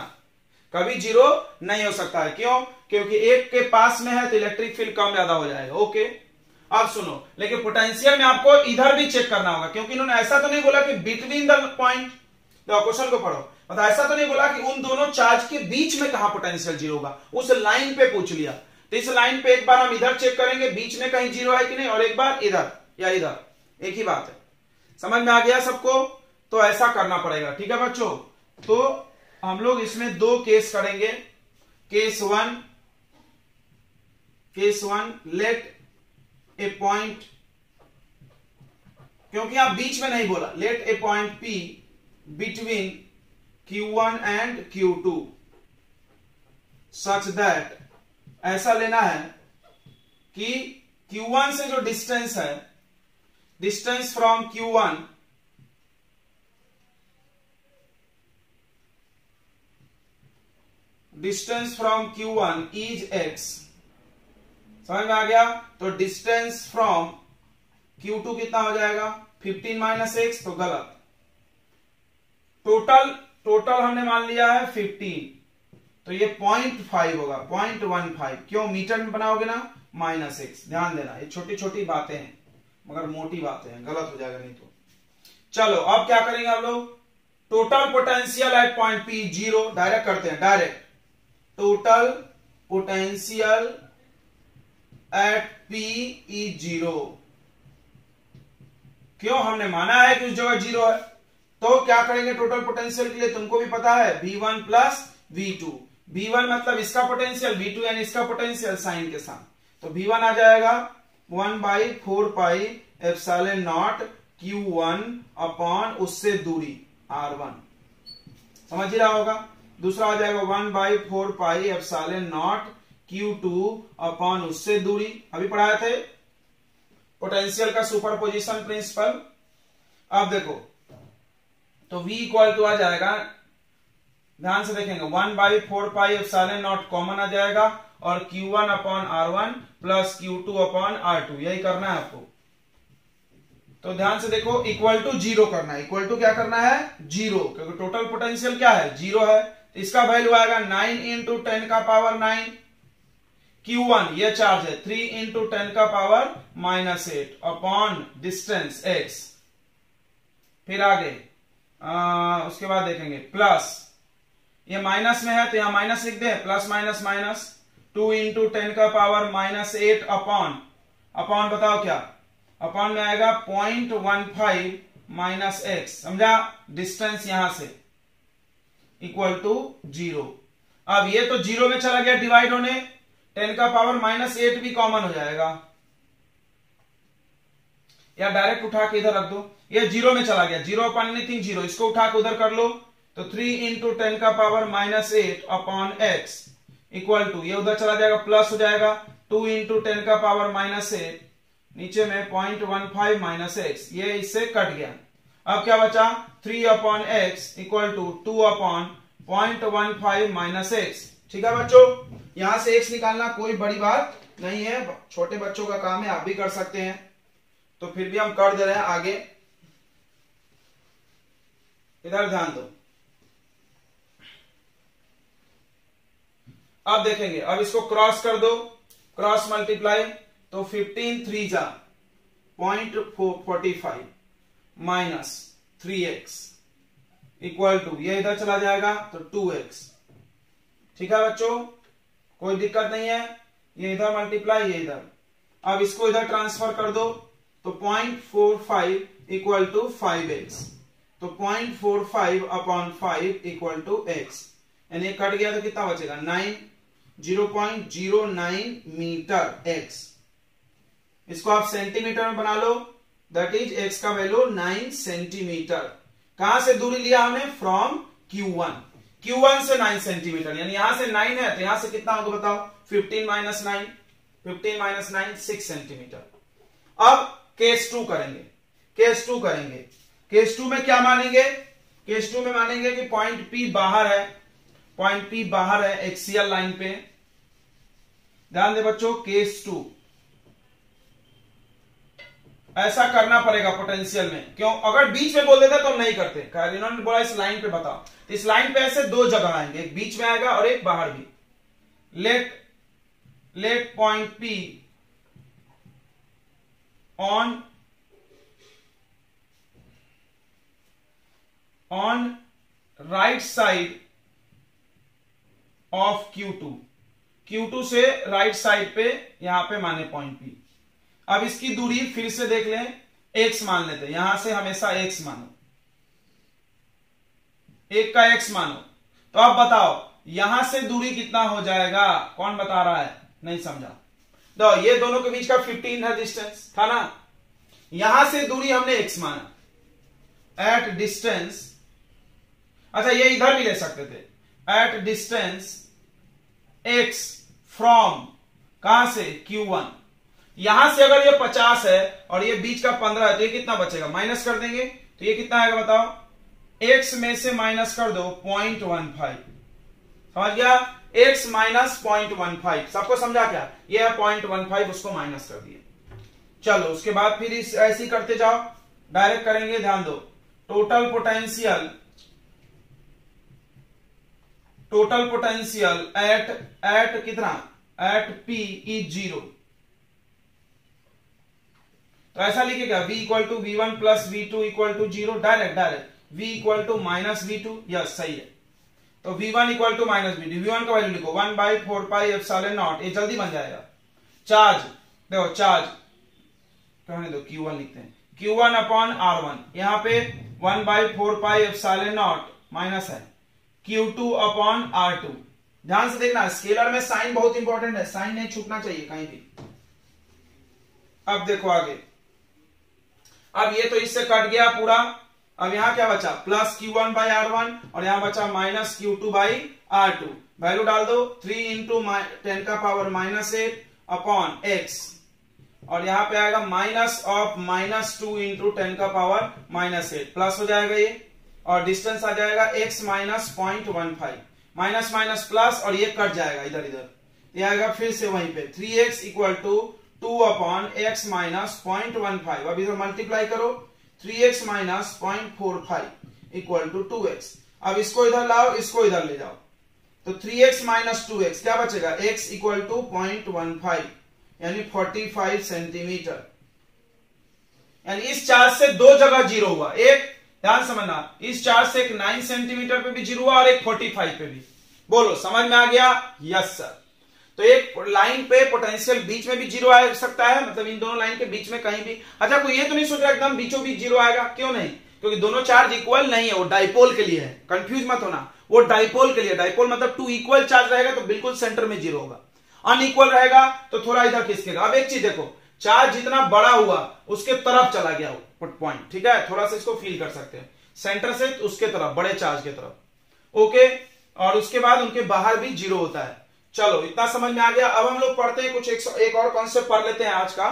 कभी ज़ीरो नहीं हो सकता है। क्यों? क्योंकि एक के पास में है तो इलेक्ट्रिक फ़ील्ड कम ज़्यादा हो जाएगा। ओके अब सुनो, लेकिन पोटेंशियल में आपको इधर भी चेक करना होगा, क्योंकि इन्होंने ऐसा तो नहीं बोला कि बिटवीन द पॉइंट क्वेश्चन को पढ़ो। मतलब ऐसा तो नहीं बोला कि उन दोनों चार्ज के बीच में कहा पोटेंशियल ज़ीरो होगा। उस लाइन पे पूछ लिया। तो इस लाइन पे एक बार हम इधर चेक करेंगे, बीच में कहीं ज़ीरो है कि नहीं, और एक बार इधर, या इधर। एक ही बात है। समझ में आ गया सबको? तो ऐसा करना पड़ेगा, ठीक है बच्चों? तो हम लोग इसमें दो केस करेंगे। Case one case one let a point क्योंकि आप बीच में नहीं बोला। Let a point P between Q1 and Q2 such that ऐसा लेना है कि Q1 से जो डिस्टेंस है distance from Q1 distance from Q1 is x. समझ में आ गया? तो डिस्टेंस फ्रॉम Q2 कितना हो जाएगा? 15 माइनस एक्स तो गलत। टोटल टोटल हमने मान लिया है 15 तो ये पॉइंट फाइव होगा पॉइंट वन फाइव क्यों? मीटर में बनाओगे ना? माइनस एक्स ध्यान देना, ये छोटी छोटी बातें हैं, मगर मोटी बातें हैं, गलत हो जाएगा नहीं तो। चलो, अब क्या करेंगे आप लोग? Total potential at point P zero direct करते हैं direct total potential at P E zero क्यों? हमने माना है कि उस जगह ज़ीरो है। तो क्या करेंगे टोटल पोटेंशियल के लिए तुमको भी पता है V one plus V two V one मतलब इसका पोटेंशियल वी टू यानी इसका पोटेंशियल साइन के साथ. तो वी वन आ जाएगा one by four pi epsilon naught Q one upon उससे दूरी आर वन समझ ही रहा होगा? दूसरा आ जाएगा one by four pi epsilon naught Q two upon उससे दूरी. अभी पढ़ाए थे? पोटेंशियल का सुपरपोजिशन प्रिंसिपल अब देखो तो v इक्वल टू आ जाएगा। ध्यान से देखेंगे। One by four pi F naught common आ जाएगा और Q1 one upon R one plus Q two upon R two यही करना है आपको। तो ध्यान से देखो इक्वल टू ज़ीरो करना है। इक्वल टू क्या करना है? ज़ीरो क्योंकि टोटल पोटेंशियल क्या है? ज़ीरो है। तो इसका वैल्यू आएगा नाइन इंटू टेन का पावर नाइन Q1 ये चार्ज है। थ्री इंटू टेन का power minus eight upon distance X फिर आगे। आ, उसके बाद देखेंगे प्लस ये माइनस में है तो यहाँ माइनस लिख दे plus minus minus two into ten का power minus eight upon upon बताओ क्या? अपॉन में आएगा point one five minus X समझा? डिस्टेंस यहाँ से इक्वल टू ज़ीरो अब ये तो ज़ीरो में चला गया डिवाइड होने. टेन का पावर माइनस एट भी कॉमन हो जाएगा. या डायरेक्ट उठा के इधर रख दो। ये ज़ीरो में चला गया। Zero upon anything zero. इसको उठा के उधर कर लो। तो थ्री इंटू टेन का power minus eight upon X equal to ये उधर चला जाएगा प्लस हो जाएगा। टू इंटू टेन का पावर माइनस एट नीचे में point one five minus X ये इससे कट गया। अब क्या बचा? Three upon X equal to two upon point one five minus X ठीक है बच्चों? यहाँ से एक्स निकालना कोई बड़ी बात नहीं है। छोटे बच्चों का काम है, आप भी कर सकते हैं। तो फिर भी हम कर दे रहे हैं आगे। इधर ध्यान दो। अब देखेंगे, अब इसको क्रॉस कर दो। क्रॉस मल्टीप्लाई तो फिफ्टीन थ्री जा। Point forty five minus three X equal to ये इधर चला जाएगा तो टू एक्स ठीक है बच्चों? कोई दिक्कत नहीं है। ये इधर मल्टीप्लाई ये इधर। अब इसको इधर ट्रांसफ़र कर दो। तो point four five equal to five X तो point four five upon five equal to X यानी कट गया तो कितना बचेगा? Nine zero point zero nine metre X इसको आप सेंटीमीटर में बना लो. दैट इज़ एक्स का वैल्यू नाइन सेंटीमीटर कहाँ से दूरी लिया हमने? From Q one Q one से नाइन सेंटीमीटर यानी यहाँ से नाइन है तो यहाँ से कितना होगा बताओ? Fifteen minus nine fifteen minus nine six centimetre अब केस टू करेंगे, केस टू करेंगे। केस टू में क्या मानेंगे? केस टू में मानेंगे कि पॉइंट पी बाहर है पॉइंट पी बाहर है एक्सीएल लाइन पे। ध्यान दे बच्चों, केस टू। ऐसा करना पड़ेगा पोटेंशियल में। क्यों? अगर बीच में बोल देते तो हम नहीं करते। इन्होंने बोला इस लाइन पे बताओ। तो इस लाइन पे ऐसे दो जगह आएँगे, एक बीच में आएगा और एक बाहर भी। Let let point P on on right side of Q2 Q2 से राइट साइड पे, यहाँ पे माने पॉइंट P. अब इसकी दूरी फिर से देख लें, x मान लेते यहाँ से हमेशा x मानो। एक का x मानो। तो अब बताओ, यहाँ से दूरी कितना हो जाएगा? कौन बता रहा है? नहीं समझा। तो ये दोनों के बीच का 15 है डिस्टेंस था ना? यहाँ से दूरी हमने x माना। एट डिस्टेंस अच्छा ये इधर भी ले सकते थे। एट डिस्टेंस एक्स फ्रॉम कहाँ से? Q1 यहाँ से अगर ये 50 है और ये बीच का 15 है तो ये कितना बचेगा? माइनस कर देंगे। तो ये कितना आएगा बताओ? X में से माइनस कर दो पॉइंट वन फाइव समझ गया? X minus point one five सबको समझा क्या? ये है पॉइंट वन फाइव उसको माइनस कर दिए। चलो, उसके बाद फिर इस, ऐसे करते जाओ। डायरेक्ट करेंगे, ध्यान दो। Total potential total potential at at कितना? एट पी इज़ ज़ीरो तो ऐसा लिखेगा v equal to V one plus V two equal to zero direct direct v equal to minus V two yes सही है। तो v1 one equal to minus V V one का value लिखो. One by four pi epsilon naught ये जल्दी बन जाएगा. Charge देखो चार्ज कहने दो Q1 लिखते हैं. Q1 one upon are one यहाँ पे one by four pi epsilon naught minus है. Q2 to upon are two ध्यान से देखना स्केलर में साइन बहुत इंपॉर्टेंट है. साइन नहीं छूटना चाहिए कहीं भी. अब देखो आगे. अब ये तो इससे कट गया पूरा. अब यहाँ क्या बचा? Plus q one by r one और यहाँ बचा minus q two by r two value डाल दो। थ्री इंटू टेन का power minus eight upon x और यहाँ पे आएगा minus of minus two into ten का पावर माइनस एट प्लस हो जाएगा ये। और डिस्टेंस आ जाएगा x minus point one five minus minus plus और ये कट जाएगा इधर इधर। ये आएगा फिर से वहीं पे। Three x equal to two upon x minus point one five अब इधर मल्टीप्लाई करो। Three x minus point four five equal to two x अब इसको इधर लाओ, इसको इधर ले जाओ। तो three x minus two x क्या बचेगा? X equal to point one five यानी फोर्टी फाइव सेंटीमीटर यानी इस चार्ज से दो जगह ज़ीरो हुआ। एक, ध्यान समझना, इस चार्ज से एक नाइन सेंटीमीटर पे भी ज़ीरो हुआ और एक फोर्टी फाइव पे भी। बोलो, समझ में आ गया? यस सर तो एक लाइन पे पोटेंशियल बीच में भी ज़ीरो आ सकता है मतलब इन दोनों लाइन के बीच में कहीं भी। अच्छा कोई ये तो नहीं सोच रहा एकदम बीचों बीच ज़ीरो आएगा? क्यों नहीं? क्योंकि दोनों चार्ज इक्वल नहीं है, वो डाइपोल के लिए है। कंफ्यूज मत होना। वो डाइपोल के लिए डाइपोल मतलब टू इक्वल चार्ज रहेगा तो बिल्कुल सेंटर में ज़ीरो होगा। अनइक्वल रहेगा तो थोड़ा इधर खिसकेगा। अब एक चीज़ देखो चार्ज जितना बड़ा हुआ, उसके तरफ़ चला गया पॉइंट ठीक है? थोड़ा सा इसको फील कर सकते हैं। सेंटर से उसके तरफ़, बड़े चार्ज के तरफ़। ओके और उसके बाद उनके बाहर भी ज़ीरो होता है। चलो इतना समझ में आ गया। अब हम लोग पढ़ते हैं कुछ एक, एक और कॉन्सेप्ट पढ़ लेते हैं आज का।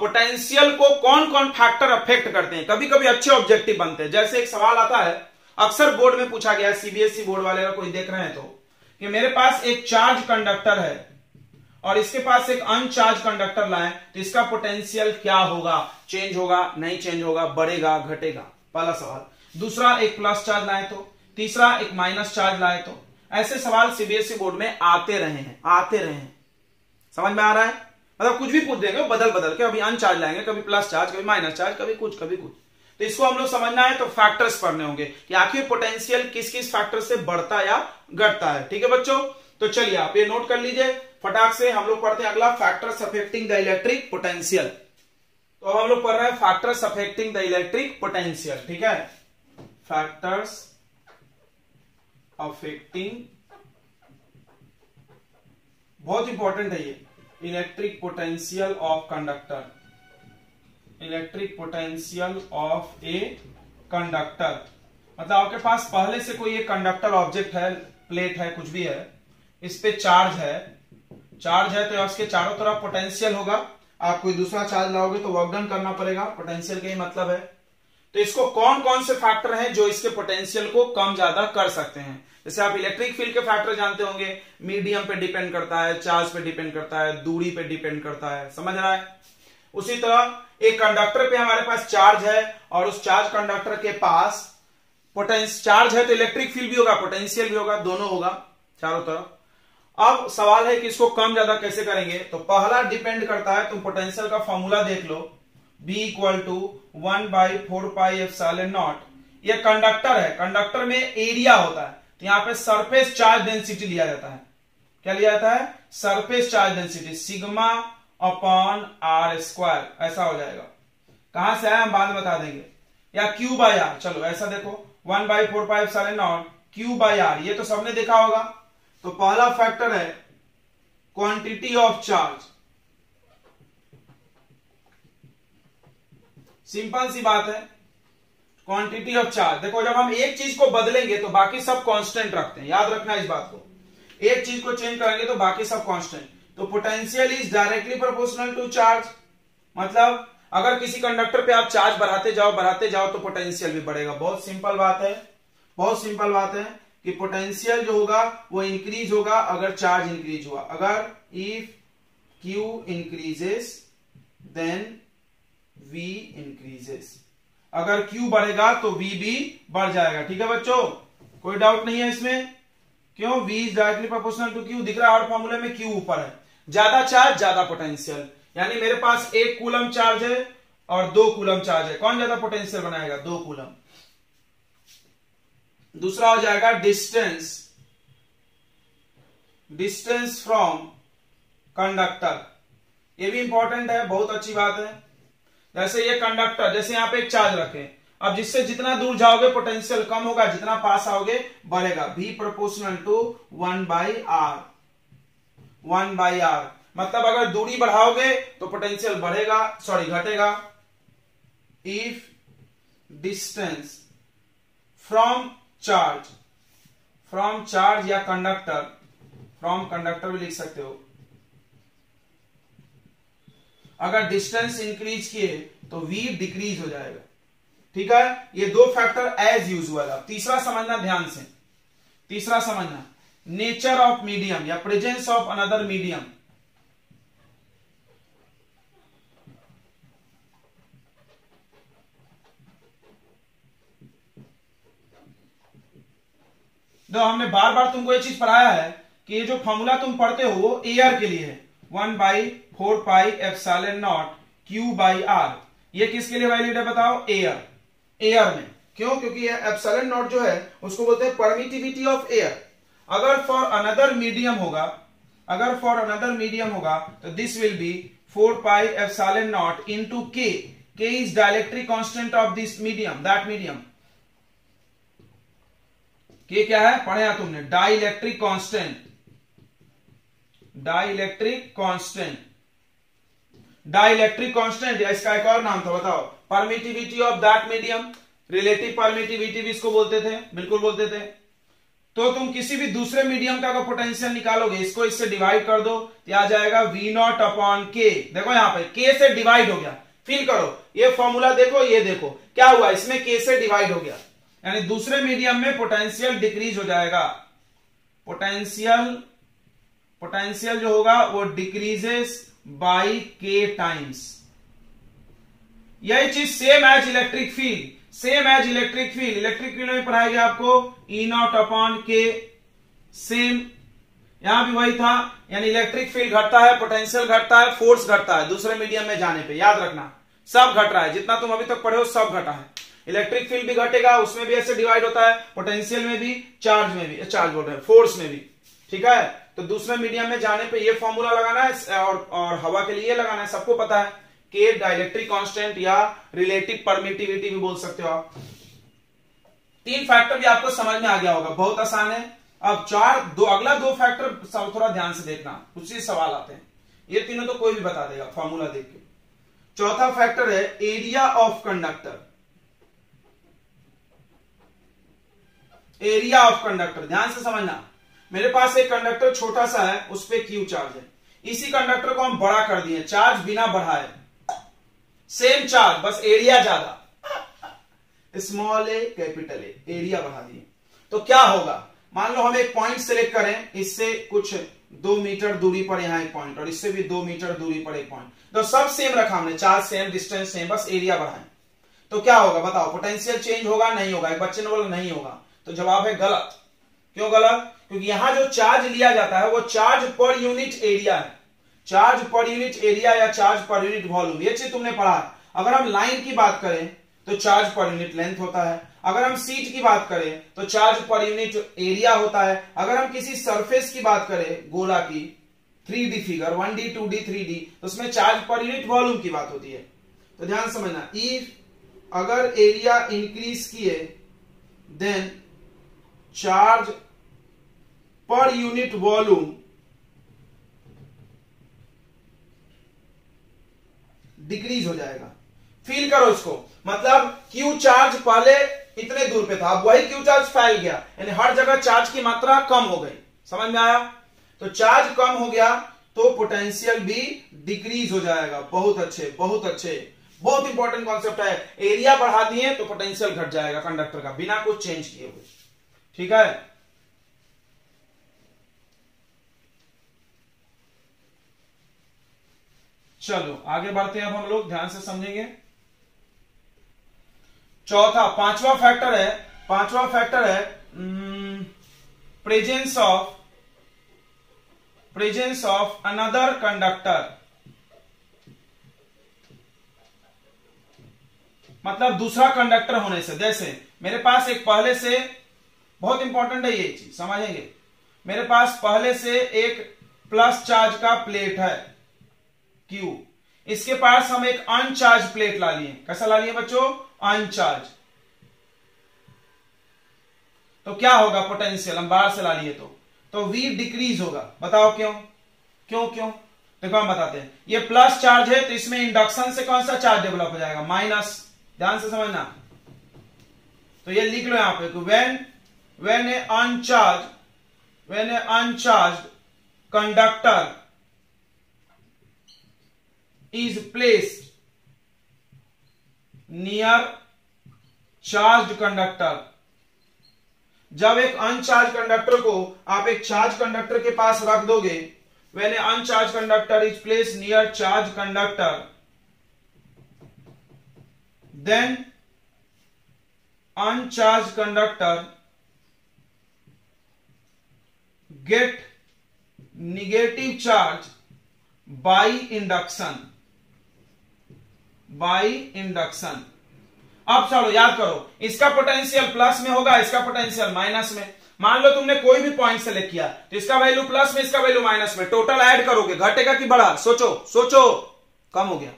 पोटेंशियल को कौन कौन फैक्टर अफेक्ट करते हैं? कभी कभी अच्छे ऑब्जेक्टिव बनते हैं। जैसे एक सवाल आता है अक्सर बोर्ड में पूछा गया सीबीएसई बोर्ड वाले अगर कोई देख रहे हैं तो कि मेरे पास एक चार्ज कंडक्टर है और इसके पास एक अनचार्ज कंडक्टर लाए तो इसका पोटेंशियल क्या होगा? चेंज होगा नहीं चेंज होगा बढ़ेगा घटेगा? पहला सवाल। दूसरा एक प्लस चार्ज लाए तो तीसरा एक माइनस चार्ज लाए तो ऐसे सवाल सीबीएसई बोर्ड में आते रहे हैं, आते रहे हैं। समझ में आ रहा है? मतलब कुछ भी पूछ देंगे बदल बदल के अभी अनचार्ज लाएँगे, कभी प्लस चार्ज कभी माइनस चार्ज कभी कुछ कभी कुछ। तो इसको हम लोग समझना है तो फैक्टर्स पढ़ने होंगे कि आखिर पोटेंशियल किस किस फैक्टर से बढ़ता या घटता है। ठीक है बच्चों? तो चलिए आप ये नोट कर लीजिए। फटाक से हम लोग पढ़ते हैं अगला factors affecting the electric potential तो हम लोग पढ़ रहे हैं factors affecting the electric potential ठीक है? फैक्टर्स अफेक्टिंग बहुत इंपॉर्टेंट है ये. Electric potential of conductor electric potential of a conductor मतलब आपके पास पहले से कोई एक कंडक्टर ऑब्जेक्ट है प्लेट है, कुछ भी है, इस पे चार्ज है. चार्ज है तो उसके चारों तरफ़ पोटेंशियल होगा. आप कोई दूसरा चार्ज लाओगे तो वर्क डन करना पड़ेगा. पोटेंशियल का ही मतलब है. तो इसको कौन कौन से फैक्टर हैं जो इसके पोटेंशियल को कम ज़्यादा कर सकते हैं? जैसे आप इलेक्ट्रिक फ़ील्ड के फैक्टर जानते होंगे मीडियम पे डिपेंड करता है चार्ज पे डिपेंड करता है, दूरी पे डिपेंड करता है, समझ रहा है? उसी तरह एक कंडक्टर पे हमारे पास चार्ज है और उस चार्ज कंडक्टर के पास पोटेंस चार्ज है तो इलेक्ट्रिक फ़ील्ड भी होगा पोटेंशियल भी होगा, दोनों होगा, चारों तरफ़। अब सवाल है कि इसको कम ज़्यादा कैसे करेंगे? तो पहला डिपेंड करता है, तुम पोटेंशियल का फॉर्मूला देख लो। B equal to one by four pi F nought यह कंडक्टर है कंडक्टर में एरिया होता है। तो यहाँ पे सरफेस चार्ज डेंसिटी लिया जाता है। क्या लिया जाता है? Surface charge density sigma upon r square ऐसा हो जाएगा। कहाँ से आया? हम बाद में बता देंगे। या क्यू बाई आर चलो, ऐसा देखो। वन बाई फोर फाइव सारे नॉट क्यू बाई आर ये तो सबने देखा होगा। तो पहला फैक्टर है क्वांटिटी ऑफ़ चार्ज सिंपल सी बात है। क्वांटिटी ऑफ़ चार्ज देखो, जब हम एक चीज़ को बदलेंगे तो बाकी सब कांस्टेंट रखते हैं। याद रखना इस बात को। एक चीज़ को चेंज करेंगे तो बाकी सब कांस्टेंट तो potential is directly proportional to charge मतलब अगर किसी कंडक्टर पे आप चार्ज बढ़ाते जाओ बढ़ाते जाओ तो पोटेंशियल भी बढ़ेगा। बहुत सिंपल बात है। बहुत सिंपल बात है कि पोटेंशियल जो होगा, वो इंक्रीज होगा अगर चार्ज इंक्रीज हुआ। अगर if Q increases then V increases अगर Q बढ़ेगा तो V भी बढ़ जाएगा। ठीक है बच्चों? कोई डाउट नहीं है इसमें? क्यों? V is directly proportional to Q दिख रहा है हर फॉर्मूले में क्यू ऊपर है। ज़्यादा चार्ज, ज़्यादा पोटेंशियल यानी मेरे पास एक कूलम चार्ज है और दो कूलम चार्ज है। कौन ज़्यादा पोटेंशियल बनाएगा? दो कूलम दूसरा हो जाएगा डिस्टेंस डिस्टेंस फ्रॉम कंडक्टर ये भी इंपॉर्टेंट है, बहुत अच्छी बात है। जैसे ये कंडक्टर जैसे यहाँ पे एक चार्ज रखें। अब जिससे जितना दूर जाओगे पोटेंशियल कम होगा, जितना पास आओगे, बढ़ेगा। भी proportional to one by r one by r मतलब अगर दूरी बढ़ाओगे तो पोटेंशियल बढ़ेगा सॉरी घटेगा। If distance from charge from charge या कंडक्टर फ्रॉम कंडक्टर भी लिख सकते हो। अगर डिस्टेंस इंक्रीज किए तो वी डिक्रीज हो जाएगा। ठीक है? ये दो फैक्टर एज यूजुअल अब तीसरा समझना ध्यान से। तीसरा समझना। नेचर ऑफ़ मीडियम या प्रेजेंस ऑफ़ अनदर मीडियम तो हमने बार बार तुमको ये चीज़ पढ़ाया है कि ये जो फॉर्मूला तुम पढ़ते हो, वो एयर के लिए है। One by four pi F साल नॉट क्यू बाई आर। ये किसके लिए वैलिड है बताओ? एयर एयर में। क्यों? क्योंकि नॉट जो है, उसको बोलते हैं परमिटिविटी ऑफ़ एयर अगर फॉर अनदर मीडियम होगा, अगर फॉर अनदर मीडियम होगा तो this will be four pi epsilon nought into K K is dielectric constant of this medium that medium K क्या है? पढ़े तुमने। Dielectric constant dielectric constant dielectric constant या इसका एक और नाम था, बताओ। Permittivity of that medium relative permittivity भी इसको बोलते थे, बिल्कुल बोलते थे। तो तुम किसी भी दूसरे मीडियम का पोटेंशियल निकालोगे, इसको इससे डिवाइड कर दो तो आ जाएगा वी नॉट अपॉन के देखो यहाँ पर के से डिवाइड हो गया। फील करो। ये फॉर्मूला देखो, ये देखो। क्या हुआ? इसमें के से डिवाइड हो गया। यानी दूसरे मीडियम में पोटेंशियल डिक्रीज हो जाएगा। पोटेंशियल पोटेंशियल जो होगा, वो डिक्रीजेस बाई के टाइम्स यही चीज़ same as electric field same as electric field electric field में पढ़ाया गया आपको E nought upon K same यहाँ भी वही था, यानी इलेक्ट्रिक फ़ील्ड घटता है पोटेंशियल घटता है फोर्स घटता है, दूसरे मीडियम में जाने पे, याद रखना। सब घट रहा है, जितना तुम अभी तक पढ़े हो, सब घटा है। इलेक्ट्रिक फ़ील्ड भी घटेगा, उसमें भी ऐसे डिवाइड होता है पोटेंशियल में भी चार्ज में भी चार्ज बोल रहे हैं फोर्स में भी। ठीक है? तो दूसरे मीडियम में जाने पे ये फॉर्मूला लगाना है और, और हवा के लिए लगाना है सबको पता है के डायलेक्ट्रिक कांस्टेंट या रिलेटिव परमिटिविटी भी बोल सकते हो आप। तीन फैक्टर भी आपको समझ में आ गया होगा बहुत आसान है। अब चार दो अगला दो फैक्टर थोड़ा ध्यान से देखना कुछ सवाल आते हैं। ये तीनों तो कोई भी बता देगा फॉर्मूला देख के। चौथा फैक्टर है area of conductor. Area of conductor ध्यान से समझना। मेरे पास एक कंडक्टर छोटा सा है, उस पर क्यू चार्ज है। इसी कंडक्टर को हम बड़ा कर दिए चार्ज बिना बढ़ाए। सेम चार्ज बस एरिया ज़्यादा। Small A capital A area बढ़ा दिए। तो क्या होगा? मान लो हम एक पॉइंट सेलेक्ट करें, इससे कुछ दो मीटर दूरी पर यहाँ एक पॉइंट और इससे भी दो मीटर दूरी पर एक पॉइंट तो सब सेम रखा हमने चार्ज सेम डिस्टेंस सेम बस एरिया बढ़ाए। तो क्या होगा? बताओ पोटेंशियल चेंज होगा, नहीं होगा? एक बच्चे ने बोला, नहीं होगा। तो जवाब है गलत। क्यों गलत? क्योंकि यहाँ जो चार्ज लिया जाता है, वो चार्ज पर यूनिट एरिया है। चार्ज पर यूनिट एरिया या चार्ज पर यूनिट वॉल्यूम ये चीज़ तुमने पढ़ा। अगर हम लाइन की बात करें तो चार्ज पर यूनिट लेंथ होता है। अगर हम सीट की बात करें तो चार्ज पर यूनिट एरिया होता है। अगर हम किसी सरफेस की बात करें, गोला की three D figure one D two D three D तो उसमें चार्ज पर यूनिट वॉल्यूम की बात होती है। तो ध्यान समझना इफ़ अगर एरिया इंक्रीज किए then charge per unit volume decrease हो जाएगा। फील करो इसको। मतलब क्यू चार्ज पहले इतने दूर पे था, अब वही क्यू चार्ज फैल गया। यानी हर जगह चार्ज की मात्रा कम हो गई। समझ में आया? तो चार्ज कम हो गया तो पोटेंशियल भी डिक्रीज हो जाएगा। बहुत अच्छे बहुत अच्छे। बहुत इंपॉर्टेंट कॉन्सेप्ट है। एरिया बढ़ा दिए तो पोटेंशियल घट जाएगा कंडक्टर का, बिना कुछ चेंज किए हुए। ठीक है? चलो, आगे बढ़ते हैं अब हम लोग, ध्यान से समझेंगे। चौथा, पांचवा फैक्टर है, पांचवा फैक्टर है presence of presence of another conductor मतलब दूसरा कंडक्टर होने से, जैसे, मेरे पास एक पहले से, बहुत इंपॉर्टेंट है ये चीज़, समझेंगे? मेरे पास पहले से एक प्लस चार्ज का प्लेट है। क्यू। इसके पास हम एक अनचार्ज प्लेट ला लिए। कैसा ला लिए बच्चों? अनचार्ज तो क्या होगा पोटेंशियल हम बाहर से ला लिए तो। तो V डिक्रीज होगा। बताओ क्यों? क्यों क्यों? देखो हम बताते हैं। ये प्लस चार्ज है तो इसमें इंडक्शन से कौन सा चार्ज डेवलप हो जाएगा? माइनस ध्यान से समझना। तो ये लिख लो यहाँ पे when when a uncharge when a uncharge conductor is placed near charge conductor जब एक अनचार्ज कंडक्टर को आप एक चार्ज कंडक्टर के पास रख दोगे when a uncharge conductor is place near charge conductor then uncharge conductor get negative charge by induction by induction. अब चलो याद करो, इसका पोटेंशियल प्लस में होगा, इसका पोटेंशियल माइनस में। मान लो तुमने कोई भी पॉइंट सेलेक्ट किया तो इसका वैल्यू प्लस में, इसका वैल्यू माइनस में। टोटल ऐड करोगे, घटेगा कि बढ़ा? सोचो सोचो। कम हो गया।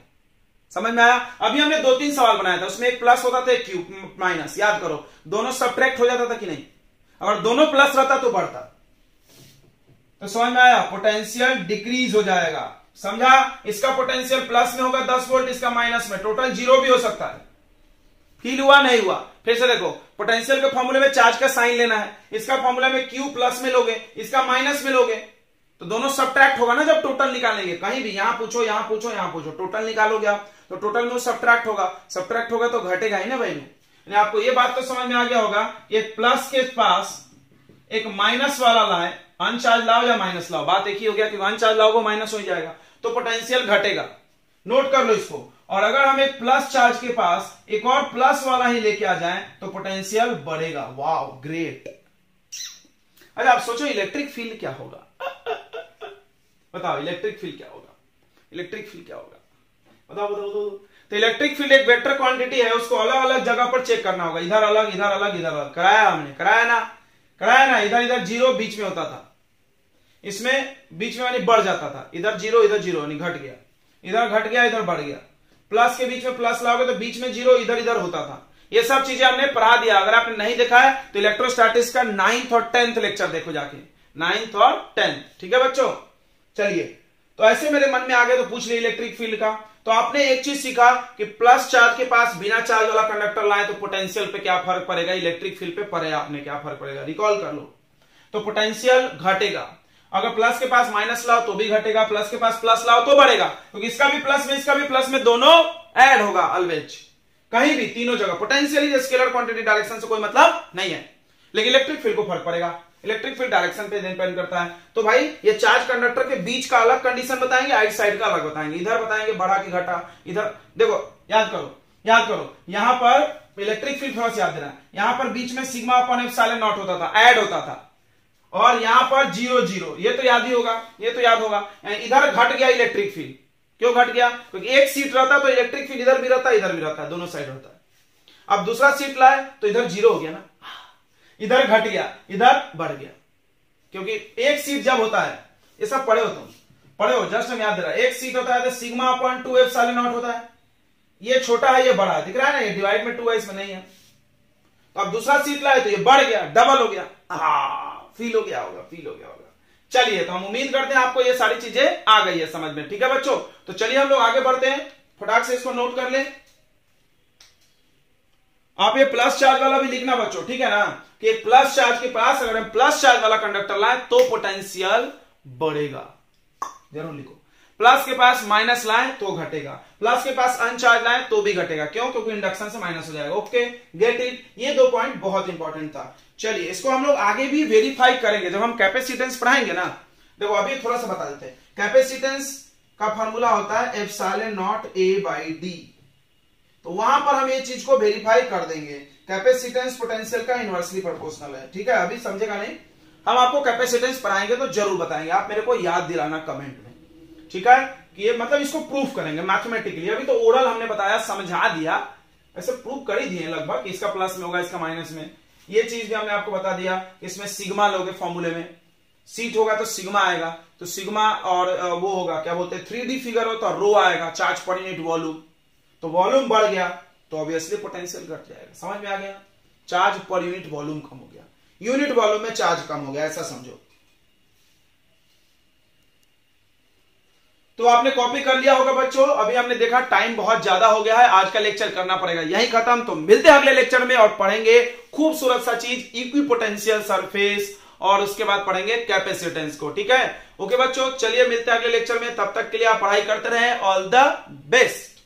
समझ में आया? अभी हमने दो तीन सवाल बनाया था, उसमें एक प्लस होता था एक क्यू माइनस याद करो। दोनों सब्ट्रैक्ट हो जाता था कि नहीं? अगर दोनों प्लस रहता तो बढ़ता। तो समझ में आया? पोटेंशियल डिक्रीज हो जाएगा। समझा? इसका पोटेंशियल प्लस में होगा दस वोल्ट इसका माइनस में। टोटल ज़ीरो भी हो सकता है। फील हुआ, नहीं हुआ? फिर से देखो पोटेंशियल के फॉर्मूले में चार्ज का साइन लेना है। इसका फॉर्मूला में क्यू प्लस में लोगे इसका माइनस में लोगे तो दोनों सब्ट्रैक्ट होगा ना जब टोटल निकालेंगे। कहीं भी, यहाँ पूछो यहाँ पूछो यहाँ पूछो। टोटल निकालोगे आप तो टोटल में सब्ट्रैक्ट होगा। सब्ट्रैक्ट होगा तो घटेगा ही ना वैल्यू आपको ये बात तो समझ में आ गया होगा एक प्लस के पास एक माइनस वाला लाए। अनचार्ज लाओ या माइनस लाओ? बात एक ही हो गया कि अनचार्ज लाओगे माइनस हो जाएगा। तो पोटेंशियल घटेगा। नोट कर लो इसको। और अगर हम एक प्लस चार्ज के पास एक और प्लस वाला ही लेके आ जाएँ तो पोटेंशियल बढ़ेगा। वाओ ग्रेट अरे आप सोचो इलेक्ट्रिक फ़ील्ड क्या होगा? बताओ इलेक्ट्रिक फ़ील्ड क्या होगा? इलेक्ट्रिक फ़ील्ड क्या होगा? बताओ बताओ बताओ। तो इलेक्ट्रिक फ़ील्ड एक वेक्टर क्वांटिटी है, उसको अलग अलग जगह पर चेक करना होगा। इधर अलग इधर अलग इधर अलग। कराया हमने, कराया ना? कराया ना? इधर इधर ज़ीरो बीच में होता था। इसमें बीच में यानी बढ़ जाता था। इधर ज़ीरो इधर ज़ीरो, यानी घट गया। इधर घट गया, इधर बढ़ गया। प्लस के बीच में प्लस लाओगे तो बीच में ज़ीरो, इधर इधर होता था। ये सब चीज़ें हमने पढ़ा दिया। अगर आपने नहीं देखा है तो इलेक्ट्रोस्टैटिक्स का नाइन्थ और टेंथ लेक्चर देखो जाके। नाइन्थ और टेंथ ठीक है बच्चों? चलिए। तो ऐसे मेरे मन में आ गए तो पूछ लिया इलेक्ट्रिक फ़ील्ड का। तो आपने एक चीज़ सीखा कि प्लस चार्ज के पास बिना चार्ज वाला कंडक्टर लाए तो पोटेंशियल पे क्या फ़र्क पड़ेगा? इलेक्ट्रिक फ़ील्ड पे पड़े आपने, क्या फ़र्क पड़ेगा? रिकॉल कर लो। तो पोटेंशियल घटेगा। अगर प्लस के पास माइनस लाओ तो भी घटेगा प्लस के पास प्लस लाओ तो बढ़ेगा। क्योंकि तो इसका भी प्लस में, इसका भी प्लस में दोनों ऐड होगा अलवेज कहीं भी, तीनों जगह। पोटेंशियली स्केलर क्वांटिटी डायरेक्शन से कोई मतलब नहीं है। लेकिन इलेक्ट्रिक फ़ील्ड को फ़र्क पड़ेगा। इलेक्ट्रिक फ़ील्ड डायरेक्शन पे डिपेंड करता है। तो भाई, ये चार्ज कंडक्टर के बीच का अलग कंडीशन बताएँगे आइट साइड का अलग बताएँगे। इधर बताएँगे बड़ा की घटा। इधर, देखो, याद करो याद करो। यहाँ पर इलेक्ट्रिक फ़ील्ड थोड़ा सा याद देना यहाँ पर बीच में sigma upon epsilon not होता था एड होता था। और यहाँ पर ज़ीरो ज़ीरो। ये तो याद ही होगा, ये तो याद होगा। इधर घट गया इलेक्ट्रिक फ़ील्ड क्यों घट गया? क्योंकि एक सीट रहता तो इलेक्ट्रिक फ़ील्ड इधर भी रहता, इधर भी रहता, दोनों साइड रहता। है अब दूसरा सीट लाए तो इधर ज़ीरो हो गया ना। इधर घट गया, इधर बढ़ गया। क्योंकि एक सीट जब होता है, ये सब पढ़े हो तुम। पढ़े हो जस्ट हम याद दे रहा एक सीट होता है तो sigma upon two epsilon nought होता है। ये छोटा है, ये बड़ा है। दिख रहा है ना, ये डिवाइड में टू है, इसमें नहीं है। तो अब दूसरा सीट लाए तो ये बढ़ गया डबल हो गया। हाँ। फील हो गया होगा, फील हो गया होगा। चलिए तो हम उम्मीद करते हैं आपको ये सारी चीज़ें आ गई है समझ में, ठीक है बच्चों? तो चलिए हम लोग आगे बढ़ते हैं, फटाक से इसको नोट कर ले। आप ये प्लस चार्ज वाला भी लिखना बच्चों, ठीक है ना? कि प्लस चार्ज के पास अगर हम प्लस चार्ज वाला कंडक्टर लाए तो पोटेंशियल बढ़ेगा। ज़रूर लिखो। प्लस के पास माइनस लाए तो घटेगा। प्लस के पास अनचार्ज लाए तो भी घटेगा। क्यों? क्योंकि इंडक्शन से माइनस हो जाएगा। ओके गेट इट ये दो पॉइंट बहुत इंपॉर्टेंट था। चलिए, इसको हम लोग आगे भी वेरीफाई करेंगे। जब हम कैपेसिटेंस पढ़ाएँगे ना, देखो, अभी थोड़ा सा बता देते हैं। कैपेसिटेंस का फॉर्मूला होता है एफ़ साले नॉट ए बाई डी तो वहाँ पर हम ये चीज़ को वेरीफाई कर देंगे। कैपेसिटेंस पोटेंशियल का इनवर्सली प्रोपोर्शनल है। ठीक है, अभी समझेगा नहीं? हम आपको कैपेसिटेंस पढ़ाएँगे तो ज़रूर बताएँगे। आप मेरे को याद दिलाना कमेंट में। ठीक है? कि ये मतलब इसको प्रूफ करेंगे मैथमेटिकली अभी तो ओरल हमने बताया, समझा दिया। ऐसे प्रूफ कर ही दिए लगभग इसका प्लस में होगा, इसका माइनस में। ये चीज़ भी हमने आपको बता दिया इसमें सिग्मा लोगे फॉर्मूले में। सीट होगा तो सिग्मा आएगा तो सिग्मा और वो होगा, क्या बोलते हैं थ्री डी फिगर हो तो रो आएगा चार्ज पर यूनिट वॉल्यूम तो वॉल्यूम बढ़ गया तो ऑब्वियसली पोटेंशियल घट जाएगा। समझ में आ गया? चार्ज पर यूनिट वॉल्यूम कम हो गया। यूनिट वॉल्यूम में चार्ज कम हो गया, ऐसा समझो। तो आपने कॉपी कर लिया होगा बच्चों। अभी हमने देखा टाइम बहुत ज़्यादा हो गया है। आज का लेक्चर करना पड़ेगा। यही खत्म। तो मिलते हैं अगले लेक्चर में और पढ़ेंगे खूबसूरत सा चीज़ इक्विपोटेंशियल सरफेस और उसके बाद पढ़ेंगे कैपेसिटेंस को, ठीक है? ओके बच्चों, चलिए मिलते हैं अगले लेक्चर में। तब तक के लिए आप पढ़ाई करते रहे। All the best